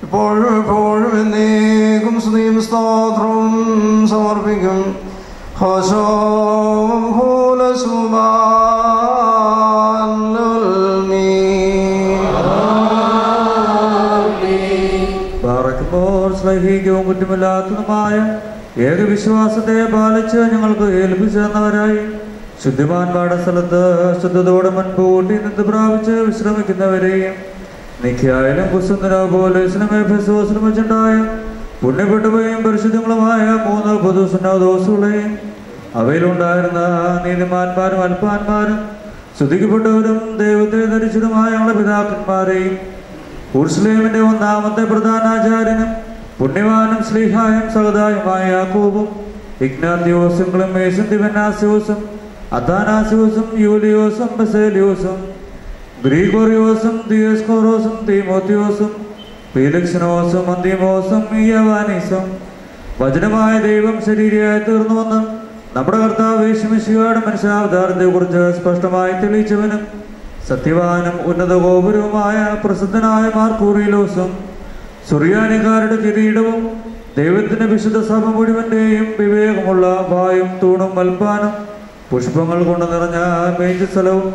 ഇപ്പോഴും എപ്പോഴും എന്നേക്കും സ്ത്രീയും സ്തോത്രവും സമർപ്പിക്കും. ഹോശോ പാറയ്ക്കുമ്പോൾ സ്ലൈഹികവും കുറ്റമില്ലാത്തതുമായ ഏകവിശ്വാസത്തെ പാലിച്ച് ഞങ്ങൾക്ക് ഏൽപ്പിച്ചു തന്നവരായി ശുദ്ധിമാന്മാരുടെ സ്ഥലത്ത് ശുദ്ധതോടെ മുൻപൂട്ടി നിന്ന് പ്രാപിച്ച് വിശ്രമിക്കുന്നവരെയും നിഖ്യായാലും കുസുന്ദര പോലെ ശ്രമിച്ചുണ്ടായ പുണ്യപ്പെട്ടവയും പരിശുദ്ധങ്ങളുമായ മൂന്ന് പൊതുസുന്നദോസുകളെയും അവയിലുണ്ടായിരുന്ന നീതിമാന്മാരും അൽപ്പാന്മാരും ശുദ്ധിക്കപ്പെട്ടവരും ദൈവത്തെ ധരിച്ചതുമായ പിതാക്കന്മാരെയും ഉർസ്ലേമിന്റെ ഒന്നാമത്തെ പ്രധാനാചാര്യനും പുണ്യവാനും സ്ലീഹായും സഹതായുമായ യാക്കോബും ഇഗ്നാത്യോസും ക്ലമേസും ദിവനാസ്യോസും അഥാനാസ്യോസും യൂലിയോസും ബസേലിയോസും ഗ്രീഗോറിയോസും ദിയോസ്കോറോസും തീമോത്തിയോസും ഫീലിക്സിനോസും അന്തിമോസും യവാനീസും വചനമായ ദൈവം ശരീരയായി തീർന്നുവന്ന് നമ്മുടെ കർത്താവ് യേശുമിശിയുടെ മനുഷ്യാവതാരത്തെ കുറിച്ച് സ്പഷ്ടമായി തെളിയിച്ചവനും സത്യവാനും ഉന്നത ഗോപുരവുമായ പ്രസിദ്ധനായ മാർക്കൂറിയിലോസും സുറിയാനിക്കാരുടെ കിരീടവും ദൈവത്തിന്റെ വിശുദ്ധ സഭ മുഴുവന്റെയും വിവേകമുള്ള വായും തൂണും മൽപ്പാനും പുഷ്പങ്ങൾ കൊണ്ട് നിറഞ്ഞ മേജ് സ്ഥലവും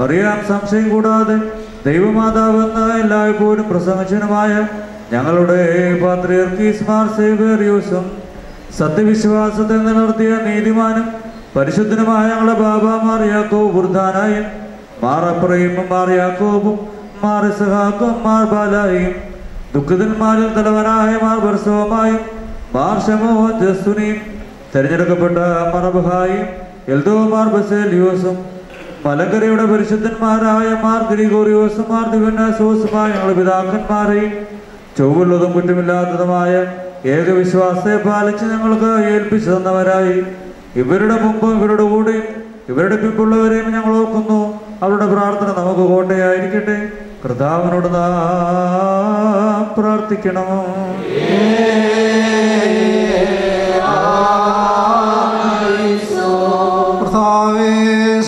അറിയാം സംശയം കൂടാതെ ദൈവമാതാവ് എന്ന എല്ലായ്പ്പോഴും പ്രസംഗിച്ചനുമായ ഞങ്ങളുടെ പാത്രിയർക്കീസ്മാർ സത്യവിശ്വാസത്തെ നിലനിർത്തിയ നീതിമാനും പരിശുദ്ധനുമായ ഞങ്ങളുടെ ബാബാമാർ യാക്കോ വൃദ്ധാനായും മാർ അപ്രയും മാർ യാക്കോബും മാർ മാർ ബാലായും ദുഃഖിതന്മാരിൽ തലവനായ മാർ മാർഷമോ ജസ്സുനിയും തെരഞ്ഞെടുക്കപ്പെട്ട മറബഹായും എൽദോമാർ ബസേലിയോസും മലങ്കരയുടെ പരിശുദ്ധന്മാരായ മാർ ഗ്രിഗോറിയോസും മാർ ദിവനാസോസുമായ ഞങ്ങളുടെ പിതാക്കന്മാരെയും ചൊവ്വുള്ളതും കുറ്റമില്ലാത്തതുമായ ഏകവിശ്വാസത്തെ പാലിച്ച് ഞങ്ങൾക്ക് ഏൽപ്പിച്ചു തന്നവരായി. ഇവരുടെ മുമ്പും ഇവരുടെ കൂടെയും ഇവരുടെ പിമ്പുള്ളവരെയും ഞങ്ങൾ ഓർക്കുന്നു. അവരുടെ പ്രാർത്ഥന നമുക്ക് കോട്ടയായിരിക്കട്ടെ. കർത്താവിനോട് നാം പ്രാർത്ഥിക്കണം. കർത്താവേ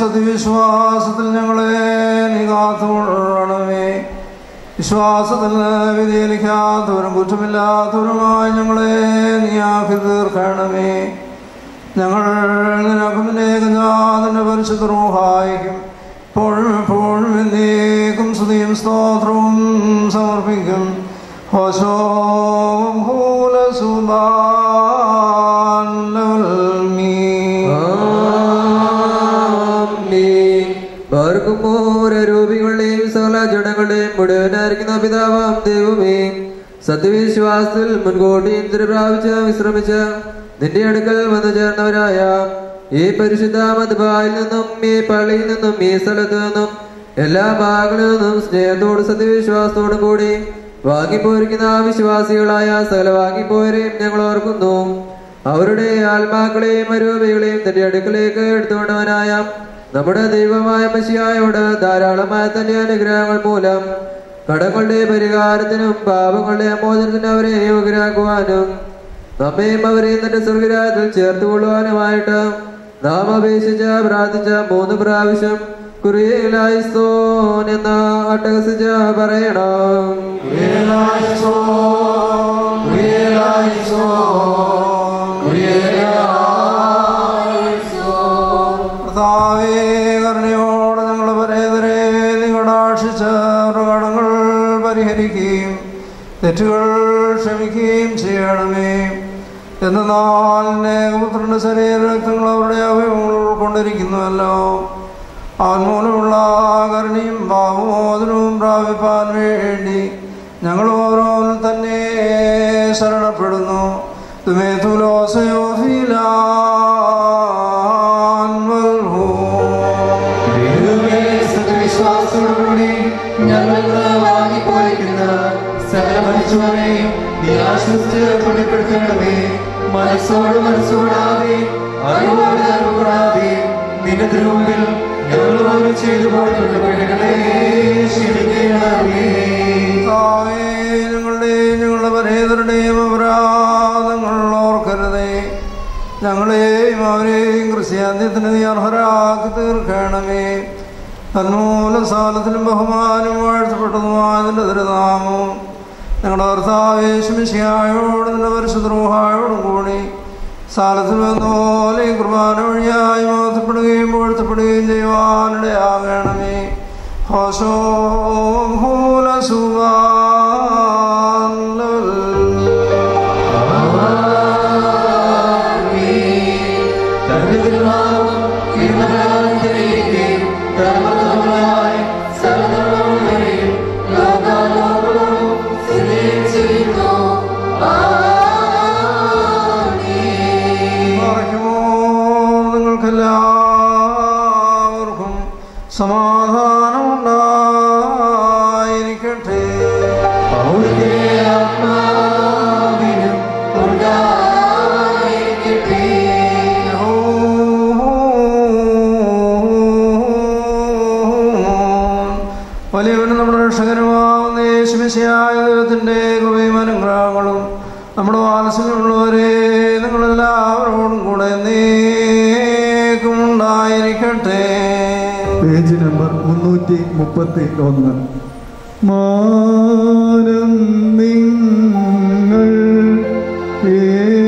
സത്യവിശ്വാസത്തിൽ ഞങ്ങളെ നീ കാത്തുകൊള്ളണമേ. വിശ്വാസത്തിൽ വിധിയിലിക്കാത്തവരും കുറ്റമില്ലാത്തവരുമായി ഞങ്ങളെ നീ ആക്കി തീർക്കണമേ ഞങ്ങൾ നിനക്കും നിന്റെ പരിശുദ്ധ റൂഹായിക്കും എപ്പോഴും എപ്പോഴും എന്നേ സ്തോത്രവും സമർപ്പിക്കും. ഹോശോം രൂപികളുടെയും സകല ജനങ്ങളുടെയും മുഴുവനായിരിക്കുന്ന പിതാവാം ദൈവമേ. സത്യവിശ്വാസത്തിൽ മുൻകൂട്ടി ഇന്ദ്ര പ്രാപിച്ച് വിശ്രമിച്ച നിന്റെ അടുക്കൽ വന്നു ചേർന്നവരായ ഈ പരിശുദ്ധ മധുബായിൽ നിന്നും ഈ പള്ളിയിൽ നിന്നും ഈ സ്ഥലത്ത് നിന്നും എല്ലാ ഭാഗങ്ങളിൽ നിന്നും സ്നേഹത്തോടും സത്യവിശ്വാസത്തോടും കൂടി വാങ്ങിപ്പോയിരിക്കുന്ന ആ വിശ്വാസികളായ സകല വാങ്ങിപ്പോയരെയും ഞങ്ങൾ ഓർക്കുന്നു. അവരുടെ ആത്മാക്കളെയും അരൂപികളെയും തന്റെ അടുക്കലേക്ക് എടുത്തുകൊണ്ടവനായ നമ്മുടെ ദൈവമായ മഷിയായോട് ധാരാളമായ തന്റെ അനുഗ്രഹങ്ങൾ മൂലം കടങ്ങളുടെ പരിഹാരത്തിനും പാപങ്ങളുടെ അമോചനത്തിനും അവരെ യോഗ്യരാക്കുവാനും നമ്മയും അവരെയും തന്റെ സ്വർഗരാജത്തിൽ ചേർത്തുകൊള്ളുവാനുമായിട്ട് നാം അപേക്ഷിച്ച പ്രാർത്ഥിച്ച മൂന്ന് പ്രാവശ്യം കുറിയലായിസ്തോൻ എന്ന അട്ടഹസിച്ച് പറയണം. കർത്താവേ കരുണയോടെ ഞങ്ങളെ പരേതരെ നികടാക്ഷിച്ച പ്രകടങ്ങൾ പരിഹരിക്കുകയും തെറ്റുകൾ ക്ഷമിക്കുകയും ചെയ്യണമേ. എന്നാൽ ഏകപുത്രന്റെ ശരീരരക്തങ്ങൾ അവരുടെ അവയവങ്ങൾ ഉൾക്കൊണ്ടിരിക്കുന്നുവല്ലോ അവൻ ആകരണിയും കരുണയും പാപമോചനവും പ്രാപിപ്പാൻ വേണ്ടി ഞങ്ങൾ ഓരോന്നും തന്നെ ശരണപ്പെടുന്നു. മനസ്സോട് മനസ്സോടാതെ അറിവോട് അറിവുകൂടാതെ നിന്റെ തിരുമുമ്പിൽ ഞങ്ങളോട് ചെയ്തു പോയിട്ടുള്ള പിഴകളെ ക്ഷമിക്കണമേ കർത്താവേ, ഞങ്ങളുടെയും ഞങ്ങളുടെ പരേതരുടെയും അപരാധങ്ങൾ ഓർക്കരുതേ. ഞങ്ങളെയും അവരെയും ക്രിസ്ത്യാന്ത്യത്തിന് നീ അർഹരാക്കി തീർക്കണമേ. തന്മൂല സാലത്തിനും ബഹുമാനം വാഴ്ത്തപ്പെട്ടതുമായതിന്റെ തിരുനാമവും ഞങ്ങളുടെ ഭർത്താവേശമിശിയായോട് നിന്റെ പരിശുദ്രോഹായോടും കൂടി സാലത്തിൽ വന്നപോലെ കുർബാന വഴിയായി മോത്തപ്പെടുകയും വാഴ്ത്തപ്പെടുകയും ചെയ്യുവാനിടയാകണമേ. ഹോസോ തന്റെ മുന്നൂറ്റി മുപ്പത്തി ഒന്ന് മാനം നിങ്ങൾ ഏകിയതാം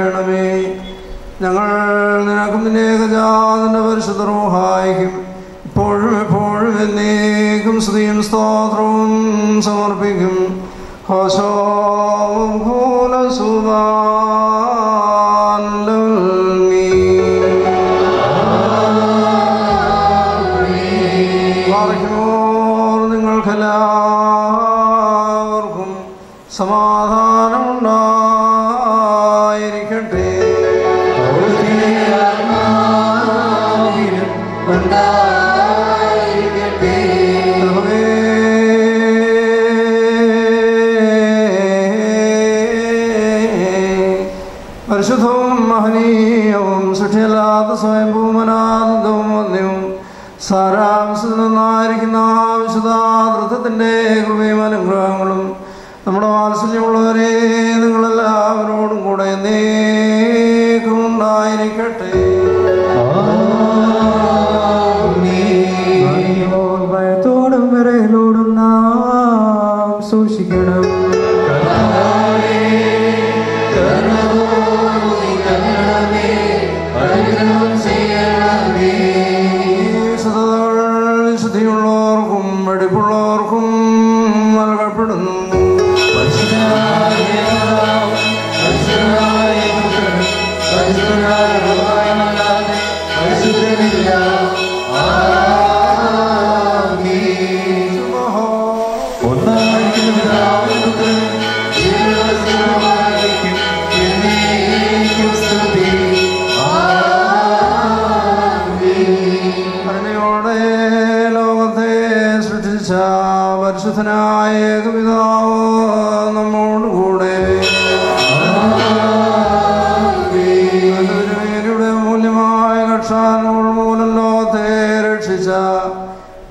ചെയ്യണമേ ഞങ്ങൾ നിനക്കും നിന്റെ ഏകജാതന്റെ പരിശുദ്ധമോഹായിക്കും ഇപ്പോഴും എപ്പോഴും എന്നേക്കും സ്ത്രീയും സ്തോത്രവും സമർപ്പിക്കും. ഹോശോകൂലസുഭാ So she can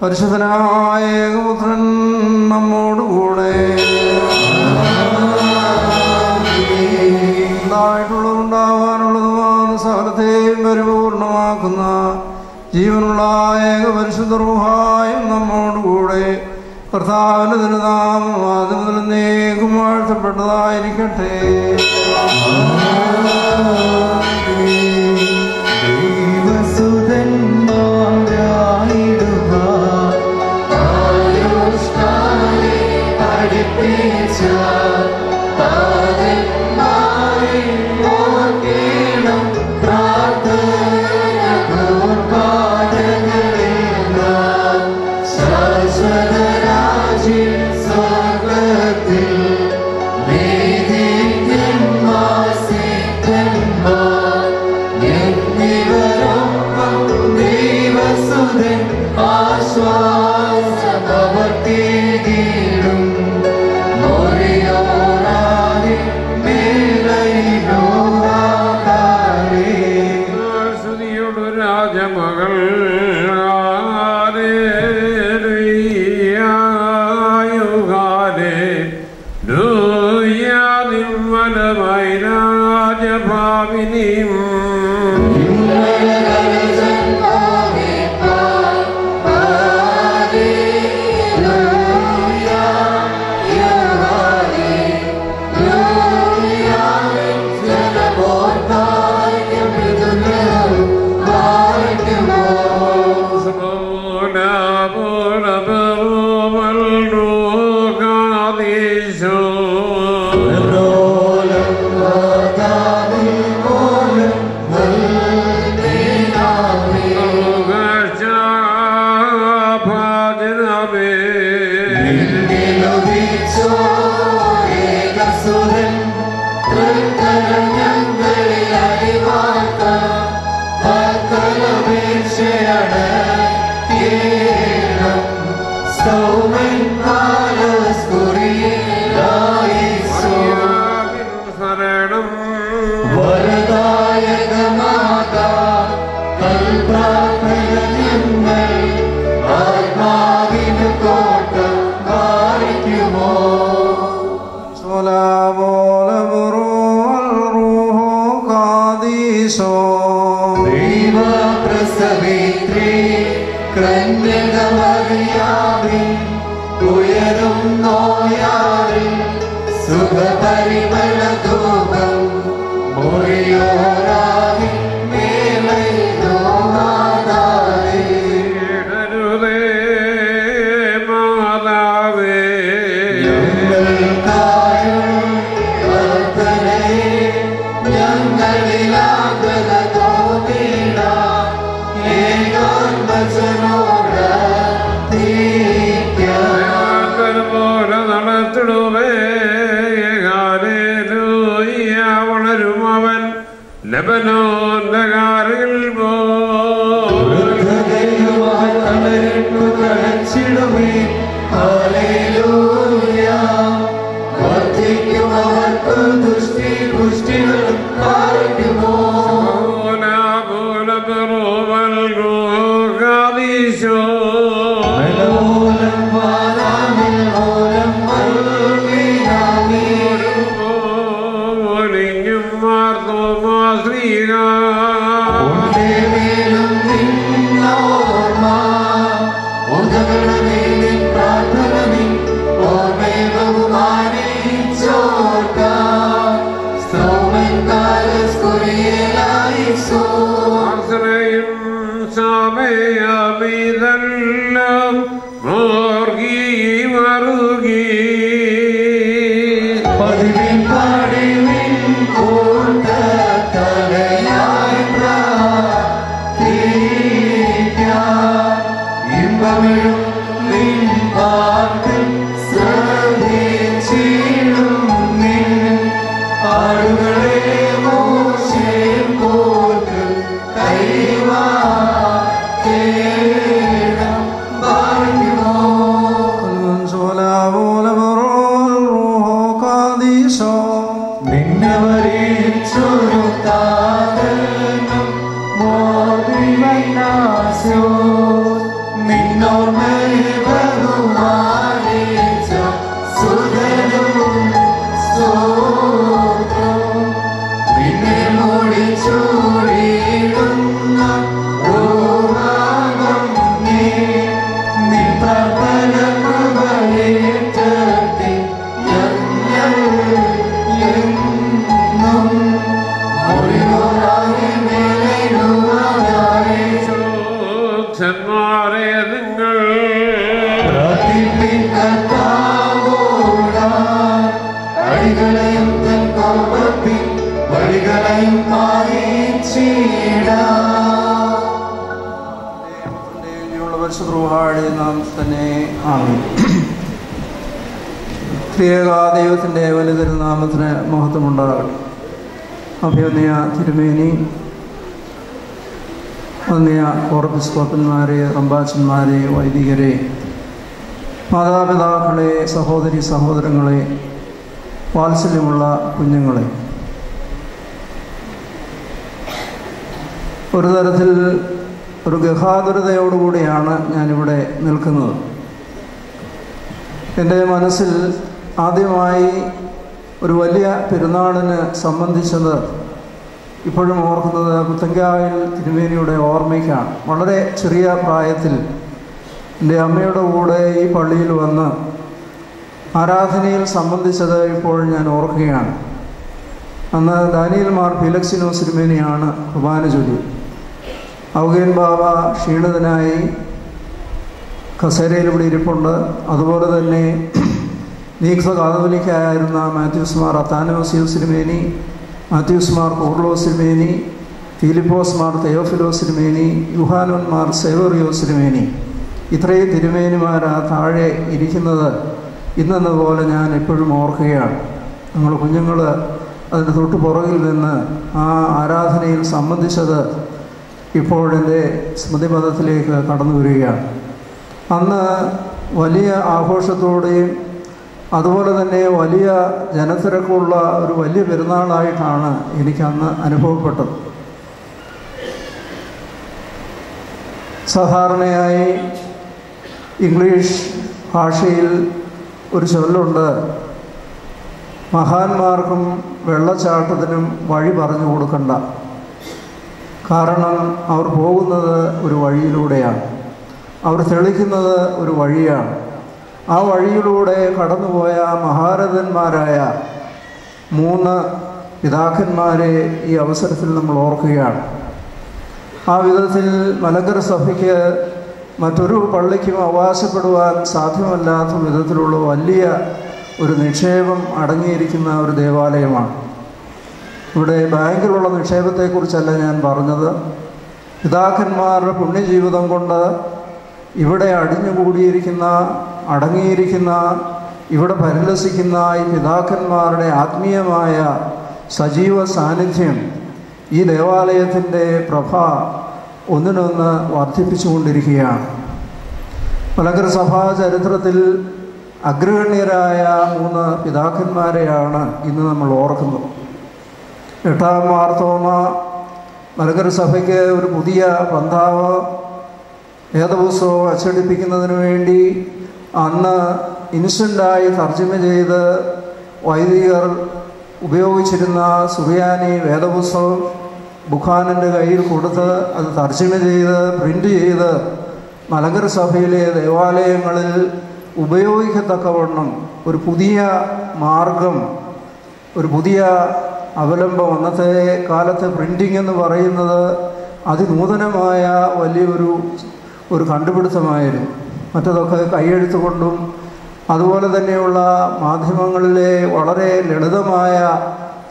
പരിശുദ്ധനായ ഏകപുത്രൻ നമ്മോടുകൂടെ ഉണ്ടാവാനുള്ളതുമാണ് സകലത്തെയും പരിപൂർണമാക്കുന്ന ജീവനുള്ള ഏക പരിശുദ്ധ റുഹായും നമ്മോടുകൂടെ കർത്താവിന്റെ തിരുനാമം ആദ്യം മുതൽ വാഴ്ത്തപ്പെട്ടതായിരിക്കട്ടെ. ഓർബിസ്കോപ്പന്മാരെ റമ്പാച്ചന്മാരെ വൈദികരെ മാതാപിതാക്കളെ സഹോദരി സഹോദരങ്ങളെ വാത്സല്യമുള്ള കുഞ്ഞുങ്ങളെ. ഒരു തരത്തിൽ ഒരു ഗഹാതുരതയോടുകൂടിയാണ് ഞാനിവിടെ നിൽക്കുന്നത്. എന്റെ മനസ്സിൽ ആദ്യമായി ഒരു വലിയ പെരുന്നാളിന് സംബന്ധിച്ചത് ഇപ്പോഴും ഓർക്കുന്നത് മുത്തങ്കായൽ തിരുമേനിയുടെ ഓർമ്മയ്ക്കാണ്. വളരെ ചെറിയ പ്രായത്തിൽ എന്റെ അമ്മയുടെ കൂടെ ഈ പള്ളിയിൽ വന്ന് ആരാധനയിൽ സംബന്ധിച്ചത് ഇപ്പോൾ ഞാൻ ഓർക്കുകയാണ്. അന്ന് ദാനിയൽ മാർ ഫിലക്സിനോ സിനിമേനിയാണ് കുർബാന ചൊല്ലി ഔഗേൻ ബാബ ക്ഷീണിതനായി കസേരയിൽ ഇവിടെ ഇരിപ്പുണ്ട്. അതുപോലെ തന്നെ [clears throat] നീക്സ കാതോലിക്കായിരുന്ന മാത്യൂസ് മാർ അത്താനോസിയോ സിരുമേനി മാത്യൂസ് മാർ കൂർലോ സിരുമേനി ഫിലിപ്പോസ് മാർ തെയോഫിലോ യുഹാനോന്മാർ യുഹാനോൻ മാർ സെവറിയോ സിരുമേനി ഇത്രയും തിരുമേനിമാരാ താഴെ ഇരിക്കുന്നത് ഇന്നതുപോലെ ഞാൻ എപ്പോഴും ഓർക്കുകയാണ്. നമ്മൾ കുഞ്ഞുങ്ങൾ അതിന്റെ തൊട്ടു പുറകിൽ നിന്ന് ആ ആരാധനയിൽ സംബന്ധിച്ചത് ഇപ്പോഴെന്റെ സ്മൃതിപഥത്തിലേക്ക് കടന്നു വരികയാണ്. അന്ന് വലിയ ആഘോഷത്തോടെയും അതുപോലെ തന്നെ വലിയ ജനത്തിരക്കുള്ള ഒരു വലിയ പെരുന്നാളായിട്ടാണ് എനിക്കന്ന് അനുഭവപ്പെട്ടത്. സാധാരണയായി ഇംഗ്ലീഷ് ഭാഷയിൽ ഒരു ചൊല്ലുണ്ട് മഹാന്മാർക്കും വെള്ളച്ചാട്ടത്തിനും വഴി പറഞ്ഞു കൊടുക്കണ്ട. കാരണം അവർ പോകുന്നത് ഒരു വഴിയിലൂടെയാണ്. അവർ തെളിക്കുന്നത് ഒരു വഴിയാണ്. ആ വഴിയിലൂടെ കടന്നുപോയ മഹാരഥന്മാരായ മൂന്ന് പിതാക്കന്മാരെ ഈ അവസരത്തിൽ നമ്മൾ ഓർക്കുകയാണ്. ആ വിധത്തിൽ മലങ്കര സഭയ്ക്ക് മറ്റൊരു പള്ളിക്കും അവകാശപ്പെടുവാൻ സാധ്യമല്ലാത്ത വിധത്തിലുള്ള വലിയ ഒരു നിക്ഷേപം അടങ്ങിയിരിക്കുന്ന ഒരു ദേവാലയമാണ്. ഇവിടെ ബാങ്കിലുള്ള നിക്ഷേപത്തെക്കുറിച്ചല്ല ഞാൻ പറഞ്ഞത്. പിതാക്കന്മാരുടെ പുണ്യജീവിതം കൊണ്ട് ഇവിടെ അടിഞ്ഞുകൂടിയിരിക്കുന്ന അടങ്ങിയിരിക്കുന്ന ഇവിടെ പരിലസിക്കുന്ന ഈ പിതാക്കന്മാരുടെ ആത്മീയമായ സജീവ സാന്നിധ്യം ഈ ദേവാലയത്തിന്റെ പ്രഭ ഒന്നിനൊന്ന് വർദ്ധിപ്പിച്ചുകൊണ്ടിരിക്കുകയാണ്. മലങ്കര സഭാ ചരിത്രത്തിൽ അഗ്രഗണ്യരായ മൂന്ന് പിതാക്കന്മാരെയാണ് ഇന്ന് നമ്മൾ ഓർക്കുന്നത്. എട്ടാം മാർത്തോമ മലങ്കര സഭയ്ക്ക് ഒരു പുതിയ പന്താവ് വേദപുസ്തകം അച്ചടിപ്പിക്കുന്നതിന് വേണ്ടി അന്ന് ഇൻസ്റ്റന്റായി തർജമ ചെയ്ത് വൈദികർ ഉപയോഗിച്ചിരുന്ന സുറിയാനി വേദപുസ്തകം ബുഖാനന്റെ കയ്യിൽ കൊടുത്ത് അത് തർജമ ചെയ്ത് പ്രിന്റ് ചെയ്ത് മലങ്കര സഭയിലെ ദേവാലയങ്ങളിൽ ഉപയോഗിക്കത്തക്കവണ്ണം ഒരു പുതിയ മാർഗം ഒരു പുതിയ അവലംബം. അന്നത്തെ കാലത്ത് പ്രിന്റിംഗ് എന്ന് പറയുന്നത് അതിനൂതനമായ വലിയൊരു ഒരു കണ്ടുപിടുത്തമായിരുന്നു. മറ്റതൊക്കെ കൈയെഴുത്തുകൊണ്ടും അതുപോലെ തന്നെയുള്ള മാധ്യമങ്ങളിലെ വളരെ ലളിതമായ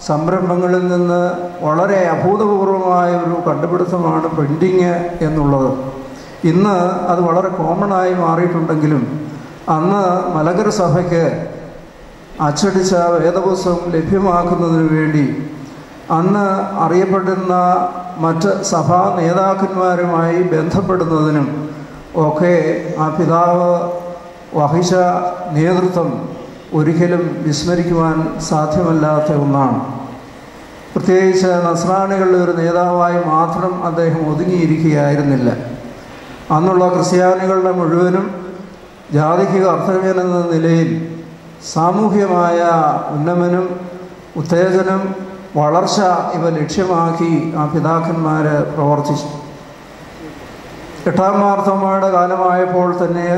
സംരംഭങ്ങളിൽ നിന്ന് വളരെ അഭൂതപൂർവമായ ഒരു കണ്ടുപിടുത്തമാണ് പ്രിന്റിങ് എന്നുള്ളത്. ഇന്ന് അത് വളരെ കോമണായി മാറിയിട്ടുണ്ടെങ്കിലും അന്ന് മലങ്കര സഭയ്ക്ക് അച്ചടിച്ച വേദപുസ്തകം ലഭ്യമാക്കുന്നതിന് വേണ്ടി അന്ന് അറിയപ്പെടുന്ന മറ്റ് സഭാ നേതാക്കന്മാരുമായി ബന്ധപ്പെടുന്നതിനും ഒക്കെ ആ പിതാവ് വഹിച്ച നേതൃത്വം ഒരിക്കലും വിസ്മരിക്കുവാൻ സാധ്യമല്ലാത്ത ഒന്നാണ്. പ്രത്യേകിച്ച് നസ്രാണികളുടെ ഒരു നേതാവായി മാത്രം അദ്ദേഹം ഒതുങ്ങിയിരിക്കുകയായിരുന്നില്ല. അന്നുള്ള ക്രിസ്ത്യാനികളുടെ മുഴുവനും ജാതിക്ക് കർത്തവ്യൻ നിലയിൽ സാമൂഹ്യമായ ഉന്നമനം ഉത്തേജനം വളർച്ച ഇവ ലക്ഷ്യമാക്കി ആ പിതാക്കന്മാർ പ്രവർത്തിച്ചു. എട്ടാം മാർത്തമ്മയുടെ കാലമായപ്പോൾ തന്നെ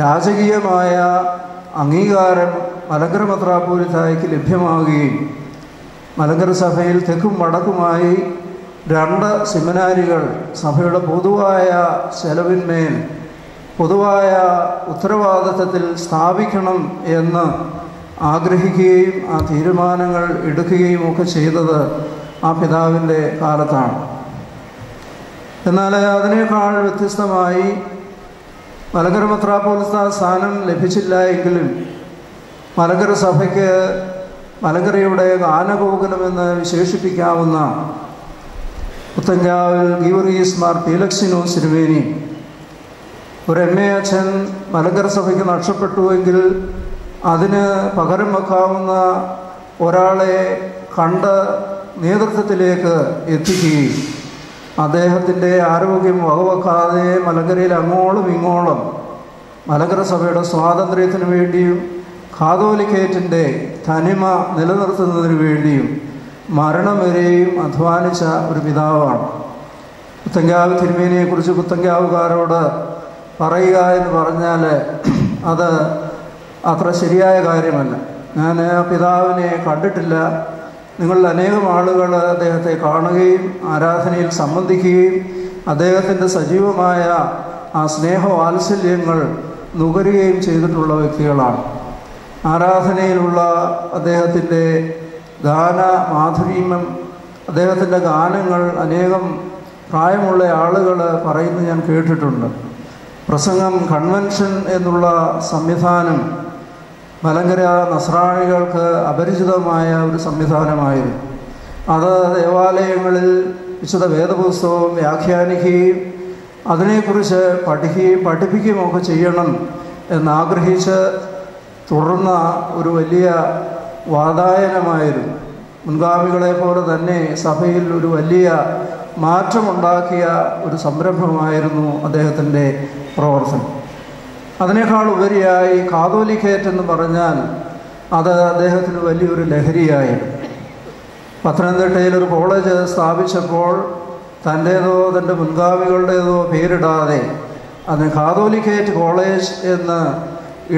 രാജകീയമായ അംഗീകാരം മലങ്കര മത്രാപൂരിതായ്ക്ക് ലഭ്യമാവുകയും മലങ്കര സഭയിൽ തെക്കും വടക്കുമായി രണ്ട് സെമിനാരികൾ സഭയുടെ പൊതുവായ ചെലവിന്മേൽ പൊതുവായ ഉത്തരവാദിത്തത്തിൽ സ്ഥാപിക്കണം എന്ന് ആഗ്രഹിക്കുകയും ആ തീരുമാനങ്ങൾ എടുക്കുകയും ഒക്കെ ചെയ്തത് ആ പിതാവിന്റെ കാലത്താണ്. എന്നാൽ അതിനേക്കാൾ വ്യത്യസ്തമായി മലങ്കര മെത്രാപ്പോലിത്ത സ്ഥാനം ലഭിച്ചില്ല എങ്കിലും മലങ്കര സഭയ്ക്ക് മലങ്കരയുടെ ഗാനഗോകുലമെന്ന് വിശേഷിപ്പിക്കാവുന്ന പുത്തഞ്ചാവിൽ ഗീവറീസ് മാർ പീലക്സിനോ സിരുവേനി ഒരു എം എ അച്ഛൻ മലങ്കര സഭയ്ക്ക് നഷ്ടപ്പെട്ടുവെങ്കിൽ അതിന് പകരം വെക്കാവുന്ന ഒരാളെ കണ്ട് നേതൃത്വത്തിലേക്ക് എത്തിക്കുകയും അദ്ദേഹത്തിന്റെ ആരോഗ്യം വകവെക്കാതെ മലങ്കരയിൽ അങ്ങോളം ഇങ്ങോളം മലങ്കര സഭയുടെ സ്വാതന്ത്ര്യത്തിന് വേണ്ടിയും കാതോലിക്കേറ്റിന്റെ തനിമ നിലനിർത്തുന്നതിന് വേണ്ടിയും മരണം വരെയും അധ്വാനിച്ച ഒരു പിതാവാണ്. പുത്തങ്കാവ് തിരുമേനിയെക്കുറിച്ച് പുത്തങ്കാവുകാരോട് പറയുക എന്ന് പറഞ്ഞാൽ അത് അത്ര ശരിയായ കാര്യമല്ല. ഞാൻ ആ പിതാവിനെ കണ്ടിട്ടില്ല. നിങ്ങളിൽ അനേകം ആളുകൾ അദ്ദേഹത്തെ കാണുകയും ആരാധനയിൽ സംബന്ധിക്കുകയും അദ്ദേഹത്തിന്റെ സജീവമായ ആ സ്നേഹവാത്സല്യങ്ങൾ നുകരുകയും ചെയ്തിട്ടുള്ള വ്യക്തികളാണ്. ആരാധനയിലുള്ള അദ്ദേഹത്തിന്റെ ഗാന മാധുര്യം അദ്ദേഹത്തിന്റെ ഗാനങ്ങൾ അനേകം പ്രായമുള്ള ആളുകൾ പറയുന്നു ഞാൻ കേട്ടിട്ടുണ്ട്. പ്രസംഗം കൺവെൻഷൻ എന്നുള്ള സംവിധാനം മലങ്കര നസ്രാണികൾക്ക് അപരിചിതമായ ഒരു സംവിധാനമായിരുന്നു. അത് ദേവാലയങ്ങളിൽ വിശുദ്ധ വേദപുസ്തകം വ്യാഖ്യാനിക്കുകയും അതിനെക്കുറിച്ച് പഠിക്കുകയും പഠിപ്പിക്കുകയും ഒക്കെ ചെയ്യണം എന്നാഗ്രഹിച്ച് തുടർന്ന ഒരു വലിയ വാതായനമായിരുന്നു. മുൻഗാമികളെ പോലെ തന്നെ സഭയിൽ ഒരു വലിയ മാറ്റമുണ്ടാക്കിയ ഒരു സംരംഭമായിരുന്നു അദ്ദേഹത്തിന്റെ പ്രവർത്തനം. അതിനേക്കാൾ ഉപരിയായി കാതോലിക്കേറ്റ് എന്ന് പറഞ്ഞാൽ അത് അദ്ദേഹത്തിന് വലിയൊരു ലഹരിയായിരുന്നു പത്തനംതിട്ടയിൽ ഒരു കോളേജ് സ്ഥാപിച്ചപ്പോൾ തന്റേതോ തന്റെ മുൻഗാമികളുടേതോ പേരിടാതെ അതിന് കാതോലിക്കേറ്റ് കോളേജ് എന്ന്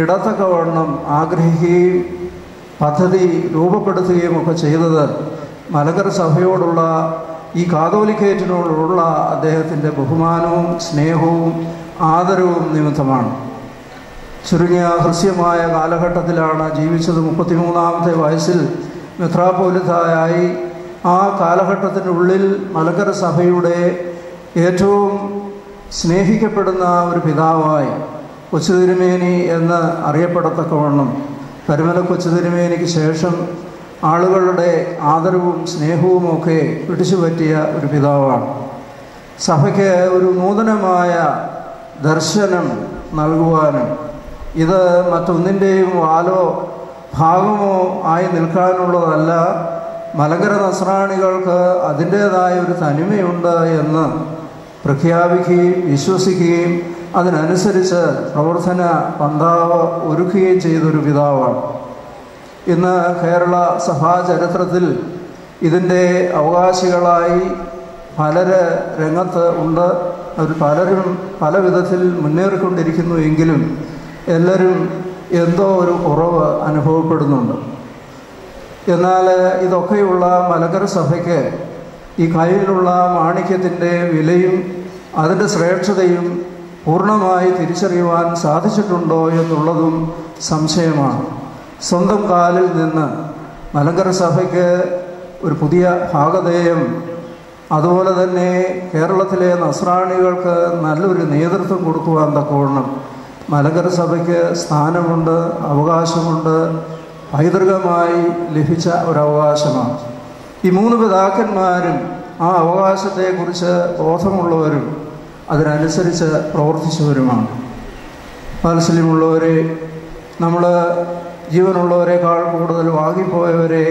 ഇടത്തക്കവണ്ണം ആഗ്രഹിക്കുകയും പദ്ധതി രൂപപ്പെടുത്തുകയും ഒക്കെ ചെയ്തത് മലങ്കര സഭയോടുള്ള ഈ കാതോലിക്കേറ്റിനോടുള്ള അദ്ദേഹത്തിന്റെ ബഹുമാനവും സ്നേഹവും ആദരവും നിമിത്തമാണ്. ചുരുങ്ങിയ ഹൃസ്യമായ കാലഘട്ടത്തിലാണ് ജീവിച്ചത് മുപ്പത്തിമൂന്നാമത്തെ വയസ്സിൽ മെത്രാപോലിതായി ആ കാലഘട്ടത്തിനുള്ളിൽ മലക്കര സഭയുടെ ഏറ്റവും സ്നേഹിക്കപ്പെടുന്ന ഒരു പിതാവായി കൊച്ചുതിരുമേനി എന്ന് അറിയപ്പെടത്തക്കവണ്ണം പരുമല കൊച്ചുതിരുമേനിക്ക് ശേഷം ആളുകളുടെ ആദരവും സ്നേഹവുമൊക്കെ പിടിച്ചു പറ്റിയ ഒരു പിതാവാണ്. സഭയ്ക്ക് ഒരു നൂതനമായ ദർശനം നൽകുവാനും ഇത് മറ്റൊന്നിന്റെയും വാലോ ഭാഗമോ ആയി നിൽക്കാനുള്ളതല്ല. മലങ്കര നസ്രാണികൾക്ക് അതിന്റേതായ ഒരു തനിമയുണ്ട് എന്ന് പ്രഖ്യാപിക്കുകയും വിശ്വസിക്കുകയും അതിനനുസരിച്ച് പ്രവർത്തന പന്താവ് ഒരുക്കുകയും ചെയ്തൊരു പിതാവാണ്. ഇന്ന് കേരള സഭാചരിത്രത്തിൽ ഇതിന്റെ അവകാശികളായി പലര് രംഗത്ത് ഉണ്ട്. അവർ പലരും പല വിധത്തിൽ മുന്നേറിക്കൊണ്ടിരിക്കുന്നു എങ്കിലും എല്ലാവരും എന്തോ ഒരു കുറവ് അനുഭവപ്പെടുന്നുണ്ട്. എന്നാൽ ഇതൊക്കെയുള്ള മലങ്കര സഭയ്ക്ക് ഈ കയ്യിലുള്ള മാണിക്യത്തിന്റെ വിലയും അതിന്റെ ശ്രേഷ്ഠതയും പൂർണമായി തിരിച്ചറിയുവാൻ സാധിച്ചിട്ടുണ്ടോ എന്നുള്ളതും സംശയമാണ്. സ്വന്തം കാലിൽ നിന്ന് മലങ്കര സഭയ്ക്ക് ഒരു പുതിയ ഭാഗധേയം അതുപോലെ തന്നെ കേരളത്തിലെ നസ്രാണികൾക്ക് നല്ലൊരു നേതൃത്വം കൊടുക്കുവാൻ തക്കവണ്ണം മലങ്കര സഭയ്ക്ക് സ്ഥാനമുണ്ട് അവകാശമുണ്ട് പൈതൃകമായി ലഭിച്ച ഒരവകാശമാണ്. ഈ മൂന്ന് പിതാക്കന്മാരും ആ അവകാശത്തെക്കുറിച്ച് ബോധമുള്ളവരും അതിനനുസരിച്ച് പ്രവർത്തിച്ചവരുമാണ്. വാത്സല്യമുള്ളവരെ നമ്മൾ ജീവനുള്ളവരെക്കാൾ കൂടുതൽ വാങ്ങിപ്പോയവരെ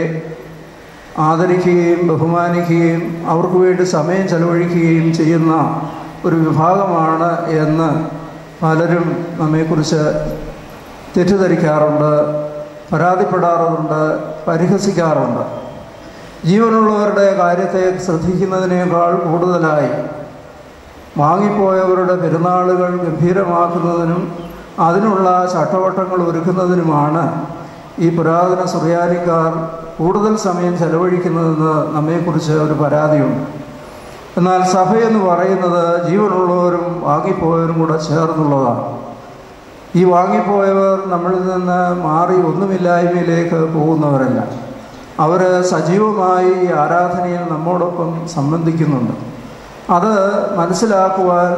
ആദരിക്കുകയും ബഹുമാനിക്കുകയും അവർക്ക് വേണ്ടി സമയം ചെലവഴിക്കുകയും ചെയ്യുന്ന ഒരു വിഭാഗമാണ് എന്ന് പലരും നമ്മെക്കുറിച്ച് തെറ്റിദ്ധരിക്കാറുണ്ട് പരാതിപ്പെടാറുണ്ട് പരിഹസിക്കാറുണ്ട്. ജീവനുള്ളവരുടെ കാര്യത്തെ ശ്രദ്ധിക്കുന്നതിനേക്കാൾ കൂടുതലായി വാങ്ങിപ്പോയവരുടെ പെരുന്നാളുകൾ ഗംഭീരമാക്കുന്നതിനും അതിനുള്ള ചട്ടവട്ടങ്ങൾ ഒരുക്കുന്നതിനുമാണ് ഈ പുരാതന സുറിയാനിക്കാർ കൂടുതൽ സമയം ചെലവഴിക്കുന്നതെന്ന് നമ്മെക്കുറിച്ച് ഒരു പരാതിയുണ്ട്. എന്നാൽ സഭയെന്ന് പറയുന്നത് ജീവനുള്ളവരും വാങ്ങിപ്പോയവരും കൂടെ ചേർന്നുള്ളതാണ്. ഈ വാങ്ങിപ്പോയവർ നമ്മളിൽ നിന്ന് മാറി ഒന്നുമില്ലായ്മയിലേക്ക് പോകുന്നവരല്ല. അവർ സജീവമായി ഈ ആരാധനയിൽ നമ്മോടൊപ്പം സംബന്ധിക്കുന്നുണ്ട്. അത് മനസ്സിലാക്കുവാൻ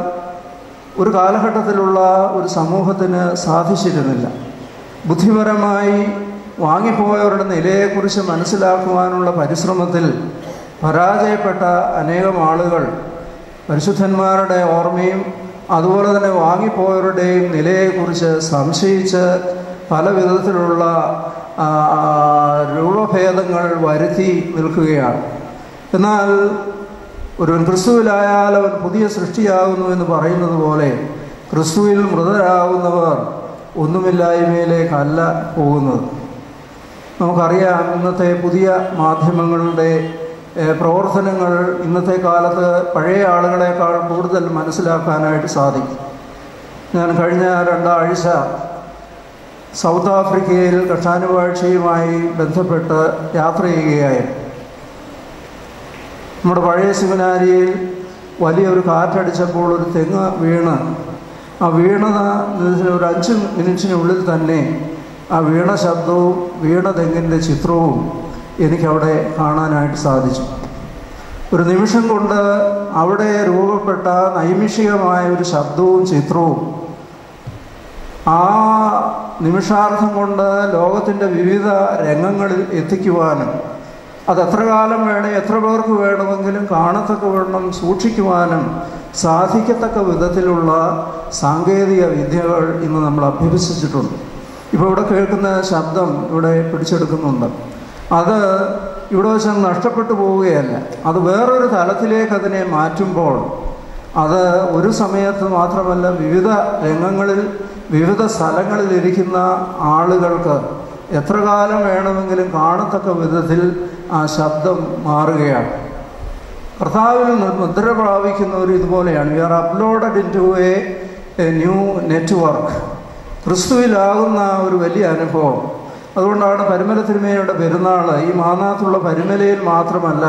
ഒരു കാലഘട്ടത്തിലുള്ള ഒരു സമൂഹത്തിന് സാധിച്ചിരുന്നില്ല. ബുദ്ധിപരമായി വാങ്ങിപ്പോയവരുടെ നിലയെക്കുറിച്ച് മനസ്സിലാക്കുവാനുള്ള പരിശ്രമത്തിൽ പരാജയപ്പെട്ട അനേകം ആളുകൾ പരിശുദ്ധന്മാരുടെ ഓർമ്മയും അതുപോലെ തന്നെ വാങ്ങിപ്പോയവരുടെയും നിലയെക്കുറിച്ച് സംശയിച്ച് പല വിധത്തിലുള്ള രൂപഭേദങ്ങൾ വരുത്തി നിൽക്കുകയാണ്. എന്നാൽ ഒരു ക്രിസ്തുവിലായാൽ അവൻ പുതിയ സൃഷ്ടിയാകുന്നു എന്ന് പറയുന്നത് പോലെ ക്രിസ്തുവിൽ മൃതരാകുന്നവർ ഒന്നുമില്ലായ്മയിലേക്കല്ല പോകുന്നത്. നമുക്കറിയാം ഇന്നത്തെ പുതിയ മാധ്യമങ്ങളുടെ പ്രവർത്തനങ്ങൾ ഇന്നത്തെ കാലത്ത് പഴയ ആളുകളെക്കാൾ കൂടുതൽ മനസ്സിലാക്കാനായിട്ട് സാധിക്കും. ഞാൻ കഴിഞ്ഞ രണ്ടാഴ്ച സൗത്ത് ആഫ്രിക്കയിൽ കഷാനുവാഴ്ചയുമായി ബന്ധപ്പെട്ട് യാത്ര ചെയ്യുകയായിരുന്നു. നമ്മുടെ പഴയ സെമിനാരിയിൽ വലിയൊരു കാറ്റടിച്ചപ്പോൾ ഒരു തെങ്ങ് വീണ്. ആ വീണത് ഒരു അഞ്ച് മിനിറ്റിനുള്ളിൽ തന്നെ ആ വീണ ശബ്ദവും വീണ തെങ്ങിന്റെ ചിത്രവും എനിക്കവിടെ കാണാനായിട്ട് സാധിച്ചു. ഒരു നിമിഷം കൊണ്ട് അവിടെ രൂപപ്പെട്ട നൈമിഷികമായ ഒരു ശബ്ദവും ചിത്രവും ആ നിമിഷാർത്ഥം കൊണ്ട് ലോകത്തിന്റെ വിവിധ രംഗങ്ങളിൽ എത്തിക്കുവാനും അത് എത്ര കാലം വേണേ എത്ര പേർക്ക് വേണമെങ്കിലും കാണത്തക്ക വണ്ണം സൂക്ഷിക്കുവാനും സാധിക്കത്തക്ക വിധത്തിലുള്ള സാങ്കേതിക വിദ്യകൾ ഇന്ന് നമ്മൾ അഭ്യസിച്ചിട്ടുണ്ട്. ഇപ്പോൾ ഇവിടെ കേൾക്കുന്ന ശബ്ദം ഇവിടെ പിടിച്ചെടുക്കുന്നുണ്ട്. അത് ഇവിടെ വെച്ച് നഷ്ടപ്പെട്ടു പോവുകയല്ല. അത് വേറൊരു തലത്തിലേക്ക് അതിനെ മാറ്റുമ്പോൾ അത് ഒരു സമയത്ത് മാത്രമല്ല വിവിധ രംഗങ്ങളിൽ വിവിധ സ്ഥലങ്ങളിലിരിക്കുന്ന ആളുകൾക്ക് എത്ര കാലം വേണമെങ്കിലും കാണത്തക്ക വിധത്തിൽ ആ ശബ്ദം മാറുകയാണ്. കർത്താവിൽ മുദ്ര പ്രാപിക്കുന്നവർ ഇതുപോലെയാണ്. We are uploaded into a new network ക്രിസ്തുവിലാകുന്ന ഒരു വലിയ അനുഭവം. അതുകൊണ്ടാണ് പരിമല തിരുമേനയുടെ പെരുന്നാൾ ഈ മാനാത്തുള്ള പരിമലയിൽ മാത്രമല്ല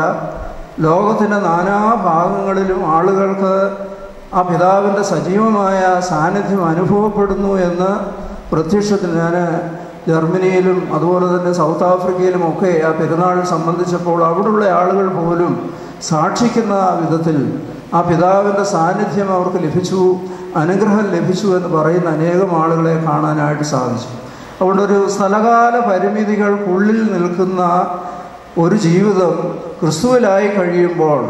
ലോകത്തിന്റെ നാനാ ഭാഗങ്ങളിലും ആളുകൾക്ക് ആ പിതാവിന്റെ സജീവമായ സാന്നിധ്യം അനുഭവപ്പെടുന്നു എന്ന് പ്രത്യക്ഷത്തിൽ ഞാൻ ജർമ്മനിയിലും അതുപോലെ തന്നെ സൗത്ത് ആഫ്രിക്കയിലും ഒക്കെ ആ പെരുന്നാൾ സംബന്ധിച്ചപ്പോൾ അവിടെയുള്ള ആളുകൾ പോലും സാക്ഷിക്കുന്ന വിധത്തിൽ ആ പിതാവിന്റെ സാന്നിധ്യം അവർക്ക് ലഭിച്ചു അനുഗ്രഹം ലഭിച്ചു എന്ന് പറയുന്ന അനേകം ആളുകളെ കാണാനായിട്ട് സാധിച്ചു. അതുകൊണ്ടൊരു സ്ഥലകാല പരിമിതികൾക്കുള്ളിൽ നിൽക്കുന്ന ഒരു ജീവിതം ക്രിസ്തുവിലായി കഴിയുമ്പോൾ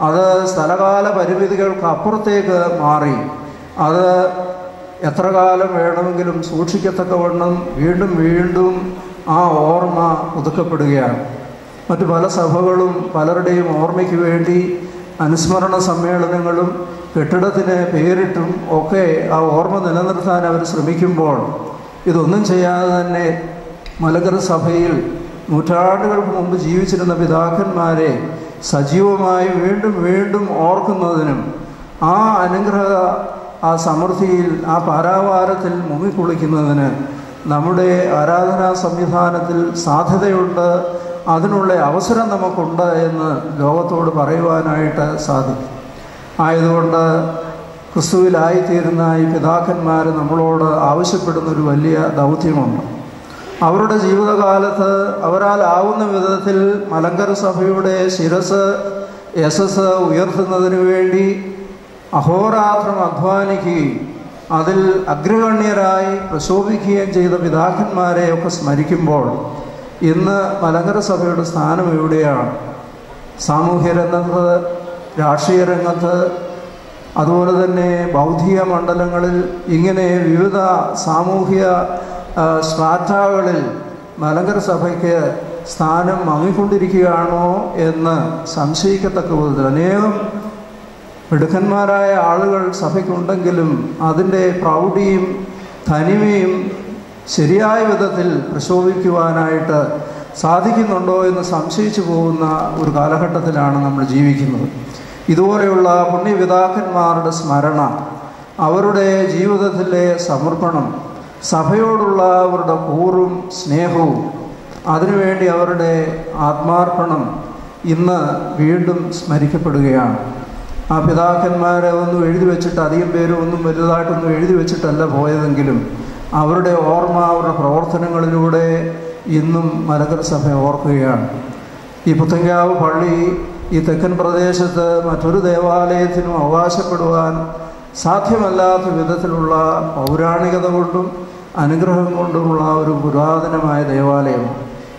അത് സ്ഥലകാല പരിമിതികൾക്ക് അപ്പുറത്തേക്ക് മാറി. അത് എത്ര കാലം വേണമെങ്കിലും സൂക്ഷിക്കത്തക്കവണ്ണം വീണ്ടും വീണ്ടും ആ ഓർമ്മ പുതുക്കപ്പെടുകയാണ് മറ്റു പല സഭകളും പലരുടെയും ഓർമ്മയ്ക്ക് വേണ്ടി അനുസ്മരണ സമ്മേളനങ്ങളും കെട്ടിടത്തിന് പേരിട്ടും ഒക്കെ ആ ഓർമ്മ നിലനിർത്താൻ അവർ ശ്രമിക്കുമ്പോൾ ഇതൊന്നും ചെയ്യാതെ തന്നെ മലകര സഭയിൽ നൂറ്റാണ്ടുകൾക്ക് മുമ്പ് ജീവിച്ചിരുന്ന പിതാക്കന്മാരെ സജീവമായി വീണ്ടും വീണ്ടും ഓർക്കുന്നതിനും ആ അനുഗ്രഹ ആ സമൃദ്ധിയിൽ ആ പാരാവാരത്തിൽ മുങ്ങിക്കുളിക്കുന്നതിന് നമ്മുടെ ആരാധനാ സംവിധാനത്തിൽ സാധ്യതയുണ്ട്. അതിനുള്ള അവസരം നമുക്കുണ്ട് എന്ന് ലോകത്തോട് പറയുവാനായിട്ട് സാധിക്കും. ആയതുകൊണ്ട് ക്രിസ്തുവിലായിത്തീരുന്ന ഈ പിതാക്കന്മാർ നമ്മളോട് ആവശ്യപ്പെടുന്ന ഒരു വലിയ ദൗത്യമുണ്ട്. അവരുടെ ജീവിതകാലത്ത് അവരാൽ ആവുന്ന വിധത്തിൽ മലങ്കര സഭയുടെ ശിരസ് യശസ് ഉയർത്തുന്നതിന് വേണ്ടി അഹോരാത്രം അധ്വാനിക്കുകയും അതിൽ അഗ്രഗണ്യരായി പ്രശോഭിക്കുകയും ചെയ്ത പിതാക്കന്മാരെയൊക്കെ സ്മരിക്കുമ്പോൾ ഇന്ന് മലങ്കര സഭയുടെ സ്ഥാനം എവിടെയാണ്? സാമൂഹ്യ രംഗത്ത് രാഷ്ട്രീയ രംഗത്ത് അതുപോലെ തന്നെ ബൗദ്ധിക മണ്ഡലങ്ങളിൽ ഇങ്ങനെ വിവിധ സാമൂഹിക സ്ട്രാറ്റകളിൽ മലങ്കര സഭയ്ക്ക് സ്ഥാനം മങ്ങിക്കൊണ്ടിരിക്കുകയാണോ എന്ന് സംശയിക്കത്തക്ക വിധത്തിൽ. അനേകം മിടുക്കന്മാരായ ആളുകൾ സഭയ്ക്കുണ്ടെങ്കിലും അതിന്റെ പ്രൗഢിയും തനിമയും ശരിയായ വിധത്തിൽ പ്രശോഭിക്കുവാനായിട്ട് സാധിക്കുന്നുണ്ടോ എന്ന് സംശയിച്ചു പോകുന്ന ഒരു കാലഘട്ടത്തിലാണ് നമ്മൾ ജീവിക്കുന്നത്. ഇതുപോലെയുള്ള പുണ്യപിതാക്കന്മാരുടെ സ്മരണ അവരുടെ ജീവിതത്തിലെ സമർപ്പണം സഭയോടുള്ള അവരുടെ കൂറും സ്നേഹവും അതിനുവേണ്ടി അവരുടെ ആത്മാർപ്പണം ഇന്ന് വീണ്ടും സ്മരിക്കപ്പെടുകയാണ്. ആ പിതാക്കന്മാരെ ഒന്നും എഴുതി വെച്ചിട്ട് അധികം പേരും ഒന്നും വലുതായിട്ടൊന്നും എഴുതി വെച്ചിട്ടല്ല പോയതെങ്കിലും അവരുടെ ഓർമ്മ അവരുടെ പ്രവർത്തനങ്ങളിലൂടെ ഇന്നും മലകര സഭ ഓർക്കുകയാണ്. ഈ പുത്തങ്കാവ് പള്ളി ഈ തെക്കൻ പ്രദേശത്ത് മറ്റൊരു ദേവാലയത്തിനും അവകാശപ്പെടുവാൻ സാധ്യമല്ലാത്ത വിധത്തിലുള്ള പൗരാണികത കൊണ്ടും അനുഗ്രഹം കൊണ്ടുമുള്ള ഒരു പുരാതനമായ ദേവാലയമാണ്.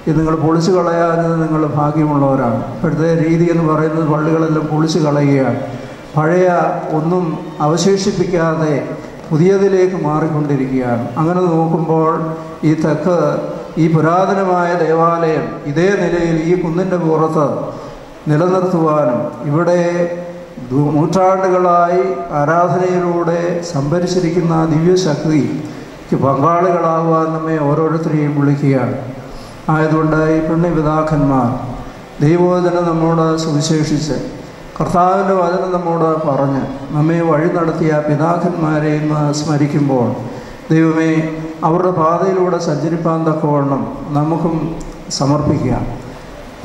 ഇത് നിങ്ങൾ പൊളിച്ചു കളയാഞ്ഞത് നിങ്ങൾ ഭാഗ്യമുള്ളവരാണ്. ഇപ്പോഴത്തെ രീതി എന്ന് പറയുന്നത് പള്ളികളെല്ലാം പൊളിച്ചു കളയുകയാണ്. പഴയ ഒന്നും അവശേഷിപ്പിക്കാതെ പുതിയതിലേക്ക് മാറിക്കൊണ്ടിരിക്കുകയാണ്. അങ്ങനെ നോക്കുമ്പോൾ ഈ തെക്ക് ഈ പുരാതനമായ ദേവാലയം ഇതേ നിലയിൽ ഈ കുന്നിന്റെ പുറത്ത് നിലനിർത്തുവാനും ഇവിടെ നൂറ്റാണ്ടുകളായി ആരാധനയിലൂടെ സംഭരിച്ചിരിക്കുന്ന ദിവ്യശക്തിക്ക് പങ്കാളികളാകുവാൻ നമ്മെ ഓരോരുത്തരെയും വിളിക്കുകയാണ്. ആയതുകൊണ്ട് ഈ പുണ്യപിതാക്കന്മാർ ദൈവവചനം നമ്മോട് സുവിശേഷിച്ച് കർത്താവിന്റെ വചനം നമ്മോട് പറഞ്ഞ് നമ്മെ വഴി നടത്തിയ പിതാക്കന്മാരെ ഇന്ന് സ്മരിക്കുമ്പോൾ ദൈവമേ അവരുടെ പാതയിലൂടെ സഞ്ചരിപ്പാൻ തക്കവണ്ണം നമുക്കും സമർപ്പിക്കാം.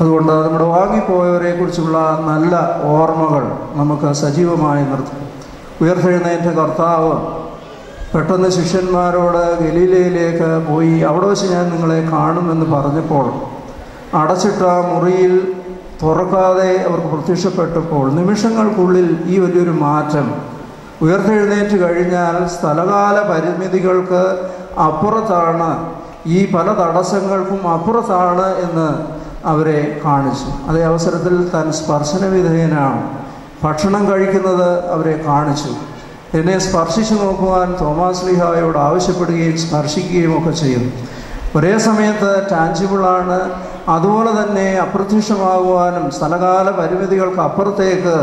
അതുകൊണ്ട് നമ്മുടെ വാങ്ങിപ്പോയവരെ കുറിച്ചുള്ള നല്ല ഓർമ്മകൾ നമുക്ക് സജീവമായി നിർത്തും. ഉയർത്തെഴുന്നേറ്റ കർത്താവ് പെട്ടെന്ന് ശിഷ്യന്മാരോട് ഗലീലയിലേക്ക് പോയി അവിടെ വെച്ച് ഞാൻ നിങ്ങളെ കാണുമെന്ന് പറഞ്ഞപ്പോൾ അടച്ചിട്ട മുറിയിൽ തുറക്കാതെ അവർക്ക് പ്രത്യക്ഷപ്പെട്ടപ്പോൾ നിമിഷങ്ങൾക്കുള്ളിൽ ഈ വലിയൊരു മാറ്റം. ഉയർത്തെഴുന്നേറ്റ് കഴിഞ്ഞാൽ സ്ഥലകാല പരിമിതികൾക്ക് അപ്പുറത്താണ് ഈ പല തടസ്സങ്ങൾക്കും അപ്പുറത്താണ് എന്ന് അവരെ കാണിച്ചു. അതേ അവസരത്തിൽ താൻ സ്പർശന വിധേയനാണ് ഭക്ഷണം കഴിക്കുന്നത് അവരെ കാണിച്ചു. എന്നെ സ്പർശിച്ചു നോക്കുവാൻ തോമാസ് ലിഹായോട് ആവശ്യപ്പെടുകയും സ്പർശിക്കുകയും ഒക്കെ ചെയ്യും ഒരേ സമയത്ത് ടാഞ്ചിബിളാണ് അതുപോലെ തന്നെ അപ്രത്യക്ഷമാകുവാനും സ്ഥലകാല പരിമിതികൾക്ക് അപ്പുറത്തേക്ക്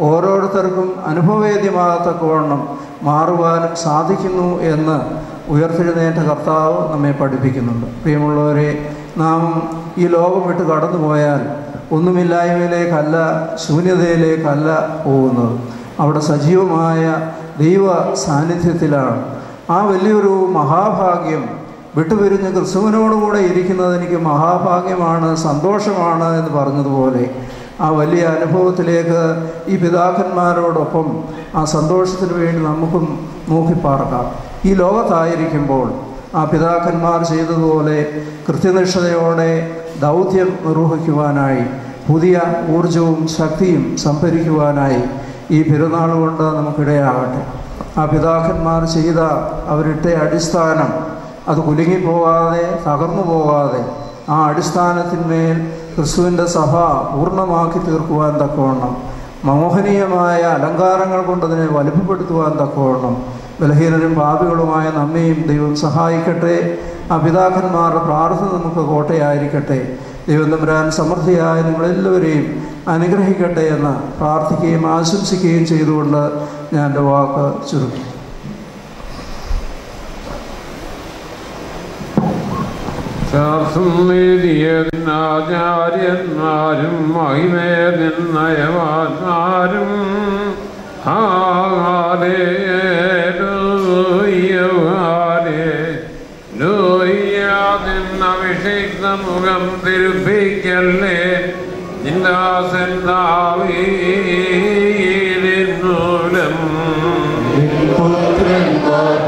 ഓരോരുത്തർക്കും അനുഭവവേദ്യമാകത്തക്കവണ്ണം മാറുവാനും സാധിക്കുന്നു എന്ന് ഉയർത്തെഴുന്നേറ്റ കർത്താവ് നമ്മെ പഠിപ്പിക്കുന്നുണ്ട്. പ്രിയമുള്ളവരെ നാം ഈ ലോകം വിട്ട് കടന്നു പോയാൽ ഒന്നുമില്ലായ്മയിലേക്കല്ല ശൂന്യതയിലേക്കല്ല പോകുന്നത്. അവിടെ സജീവമായ ദൈവ സാന്നിധ്യത്തിലാണ്. ആ വലിയൊരു മഹാഭാഗ്യം വിട്ടുപിരിഞ്ഞ് ക്രിസ്തുവിനോടുകൂടെ ഇരിക്കുന്നത് എനിക്ക് മഹാഭാഗ്യമാണ് സന്തോഷമാണ് എന്ന് പറഞ്ഞതുപോലെ ആ വലിയ അനുഭവത്തിലേക്ക് ഈ പിതാക്കന്മാരോടൊപ്പം ആ സന്തോഷത്തിന് വേണ്ടി നമുക്കും നോക്കിപ്പാർക്കാം. ഈ ലോകത്തായിരിക്കുമ്പോൾ ആ പിതാക്കന്മാർ ചെയ്തതുപോലെ കൃത്യനിഷ്ഠതയോടെ ദൗത്യം നിർവഹിക്കുവാനായി പുതിയ ഊർജവും ശക്തിയും സംഭരിക്കുവാനായി ഈ പെരുന്നാൾ കൊണ്ട് നമുക്കിടയാകട്ടെ. ആ പിതാക്കന്മാർ ചെയ്ത അവരിട്ട അടിസ്ഥാനം അത് കുലുങ്ങിപ്പോകാതെ തകർന്നു പോകാതെ ആ അടിസ്ഥാനത്തിന്മേൽ ക്രിസ്തുവിന്റെ സഭ പൂർണമാക്കി തീർക്കുവാൻ തക്കവണ്ണം മോഹനീയമായ അലങ്കാരങ്ങൾ കൊണ്ടതിനെ വലുപ്പപ്പെടുത്തുവാൻ തക്കവണ്ണം ബലഹീനരും പാപികളുമായ നമ്മയും ദൈവം സഹായിക്കട്ടെ. ആ പിതാക്കന്മാരുടെ പ്രാർത്ഥന നമുക്ക് കോട്ടയായിരിക്കട്ടെ. ദൈവം തമ്പുരാൻ സമൃദ്ധിയായ നിങ്ങളെല്ലാവരെയും അനുഗ്രഹിക്കട്ടെ എന്ന് പ്രാർത്ഥിക്കുകയും ആശംസിക്കുകയും ചെയ്തുകൊണ്ട് ഞാൻ എന്റെ വാക്ക് ചുരുക്കി. ആചാര്യന്മാരും മഹിമേ നിന്നഭിഷിക്ത മുഖം തിരുപ്പിക്കല്ലേ പുത്രൻ പുത്രന്മാർ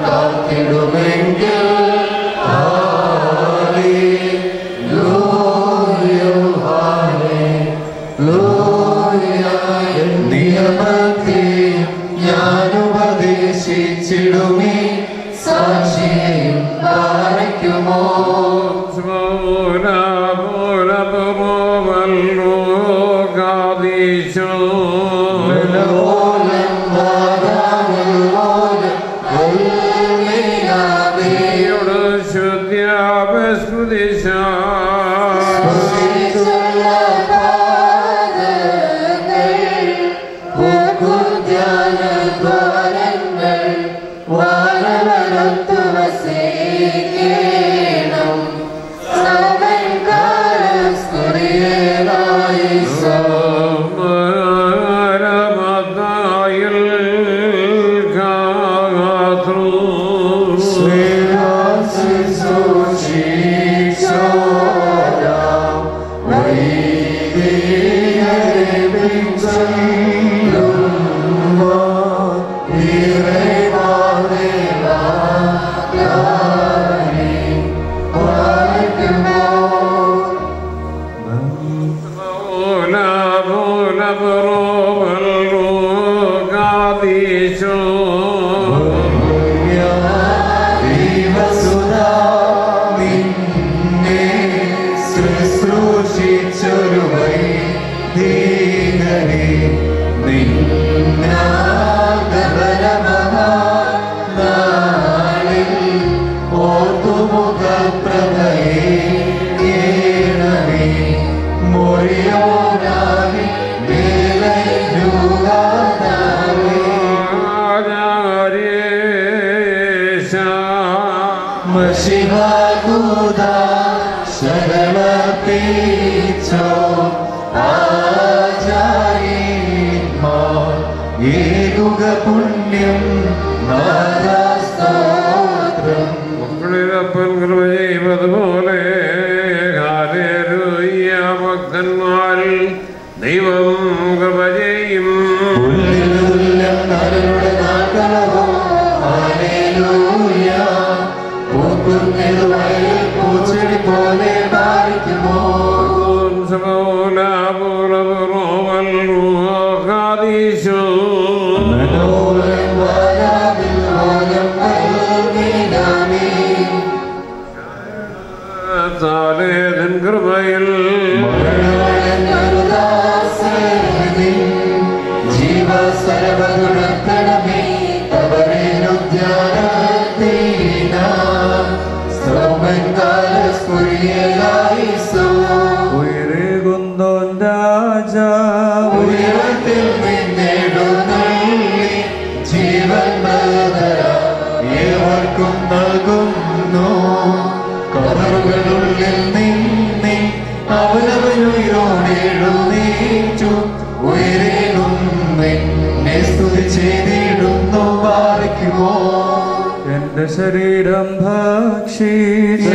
शरीरं भक्षीत्वा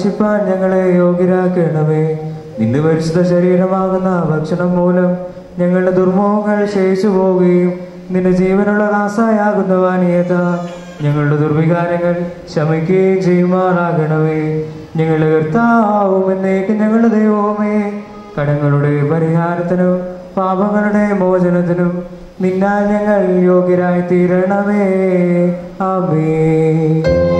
ഭക്ഷിപ്പാൻ ഞങ്ങളെ യോഗ്യരാക്കണമേ. നിന്നു പരിശുദ്ധ ശരീരമാകുന്ന ഭക്ഷണം മൂലം ഞങ്ങളുടെ ദുർമോഹങ്ങൾ ശേഷിച്ചു പോവുകയും നിന്റെ ജീവനുള്ള ദാസായാകുന്നവ നീയത ഞങ്ങളുടെ ദുർവികാരങ്ങൾ ശമിക്കുകയും ചെയ്യുമാറാകണമേ. ഞങ്ങളുടെ കർത്താവും എന്നേക്ക് ഞങ്ങളുടെ ദൈവവുമേ. കടങ്ങളുടെ പരിഹാരത്തിനും പാപങ്ങളുടെ മോചനത്തിനും നിന്നാൽ ഞങ്ങൾ യോഗ്യരായി തീരണമേ അമേ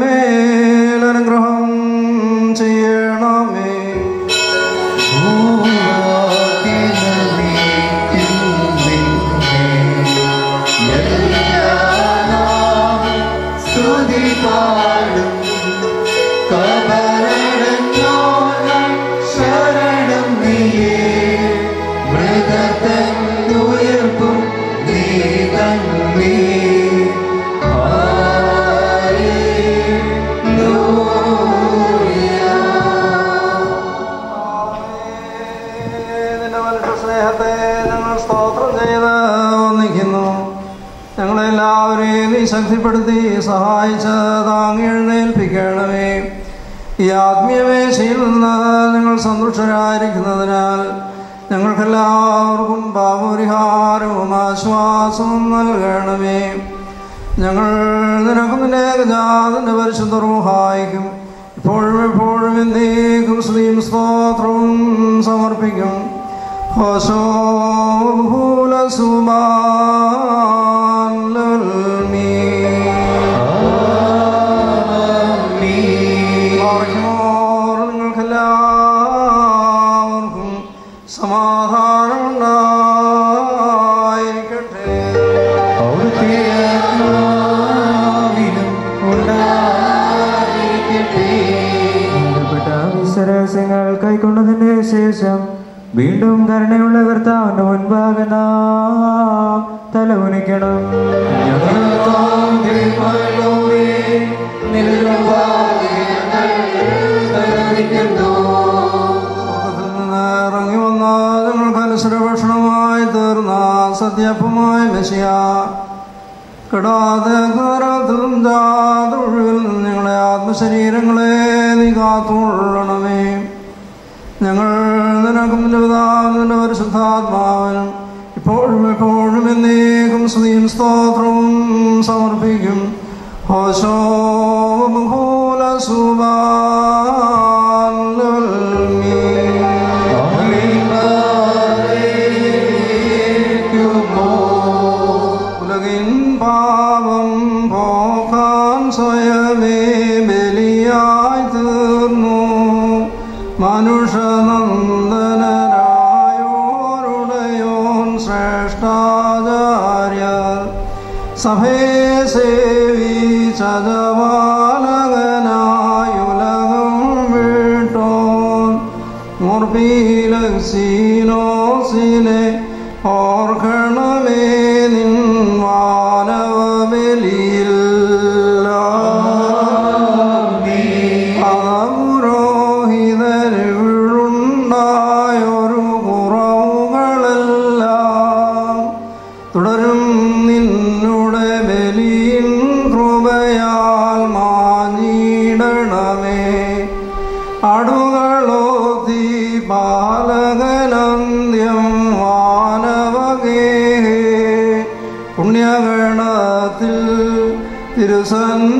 மேல் அனுகிரகம் ശക്തിപ്പെടുത്തി സഹായിച്ച് താങ്ങെഴുന്നേൽപ്പിക്കണമേ ഈ ആത്മീയവേശയിൽ നിന്ന് നിങ്ങൾ സന്തുഷ്ടരായിരിക്കുന്നതിനാൽ ഞങ്ങൾക്കെല്ലാവർക്കും പാപപരിഹാരവും ആശ്വാസവും നൽകണമേ. ഞങ്ങൾ നിനക്കും നിന്റെ ഗജാതിന്റെ പരിശുദ്ധവും സഹായിക്കും ഇപ്പോഴും എപ്പോഴും എന്തേക്കും സ്ത്രീയും സ്തോത്രവും സമർപ്പിക്കും. ഹോശോ ഭൂലസുമാ ശേഷം വീണ്ടും കരുണയുള്ള കർത്താവിന്റെ മുൻപാകെ നാം തല ഇറങ്ങി വന്ന നിങ്ങൾക്ക് അനുസരഭക്ഷണമായി തീർന്ന സത്യപ്പമായ മെസ്സിയ. കെടാതെ കരതും ജാതൊഴുവിൽ നിങ്ങളെ ആത്മശരീരങ്ങളെ നീ കാത്തുകൊള്ളണമേ. ഞങ്ങൾ നിനക്കും പരിശുദ്ധാത്മാവനും ഇപ്പോഴും എപ്പോഴും എന്നേക്കും സ്തുതിയും സ്തോത്രവും സമർപ്പിക്കും. ഹോശോഭൂലസുഭാ No. xuân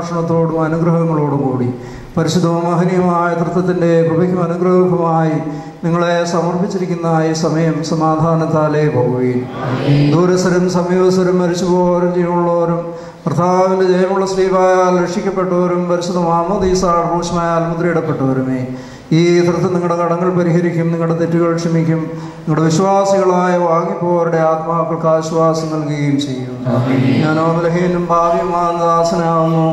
യാത്രാഭക്ഷണത്തോടും അനുഗ്രഹങ്ങളോടും കൂടി പരിശുദ്ധവും മഹനീയമായ തൃത്വത്തിന്റെ കൃപയ്ക്കും അനുഗ്രഹവുമായി നിങ്ങളെ സമർപ്പിച്ചിരിക്കുന്ന ഈ സമയം സമാധാനത്താലേ പോവുകയും ദൂരസ്ഥരും സമീപസ്ഥരും മരിച്ചുപോരും ജീവനുള്ളവരും ഭർത്താവിന്റെ ജയമുള്ള സ്ത്രീവായാൽ രക്ഷിക്കപ്പെട്ടവരും പരിശുദ്ധ മാമോദീസാഘോഷമായാൽ മുദ്രയിടപ്പെട്ടവരുമേ ഈ തൃത്വം നിങ്ങളുടെ കടങ്ങൾ പരിഹരിക്കും നിങ്ങളുടെ തെറ്റുകൾ ക്ഷമിക്കും നിങ്ങളുടെ വിശ്വാസികളായ വാങ്ങിപ്പോവരുടെ ആത്മാക്കൾക്ക് ആശ്വാസം നൽകുകയും ചെയ്യും. ഞാനോ ബലഹീനും ഭാവിയുമാൻ ദാസനാവുന്നു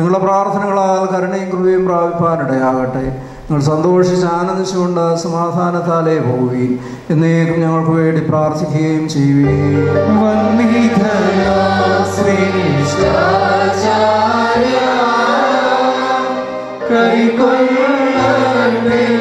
നിങ്ങളുടെ പ്രാർത്ഥനകളാൽ കരുണയും കൃപയും പ്രാപിപ്പാനിടയാകട്ടെ. നിങ്ങൾ സന്തോഷിച്ച് ആനന്ദിച്ചുകൊണ്ട് സമാധാനത്താലേ പോവുകയും എന്നേക്കും ഞങ്ങൾക്ക് വേണ്ടി പ്രാർത്ഥിക്കുകയും ചെയ്യുകയും കൈക്കൊള്ളേ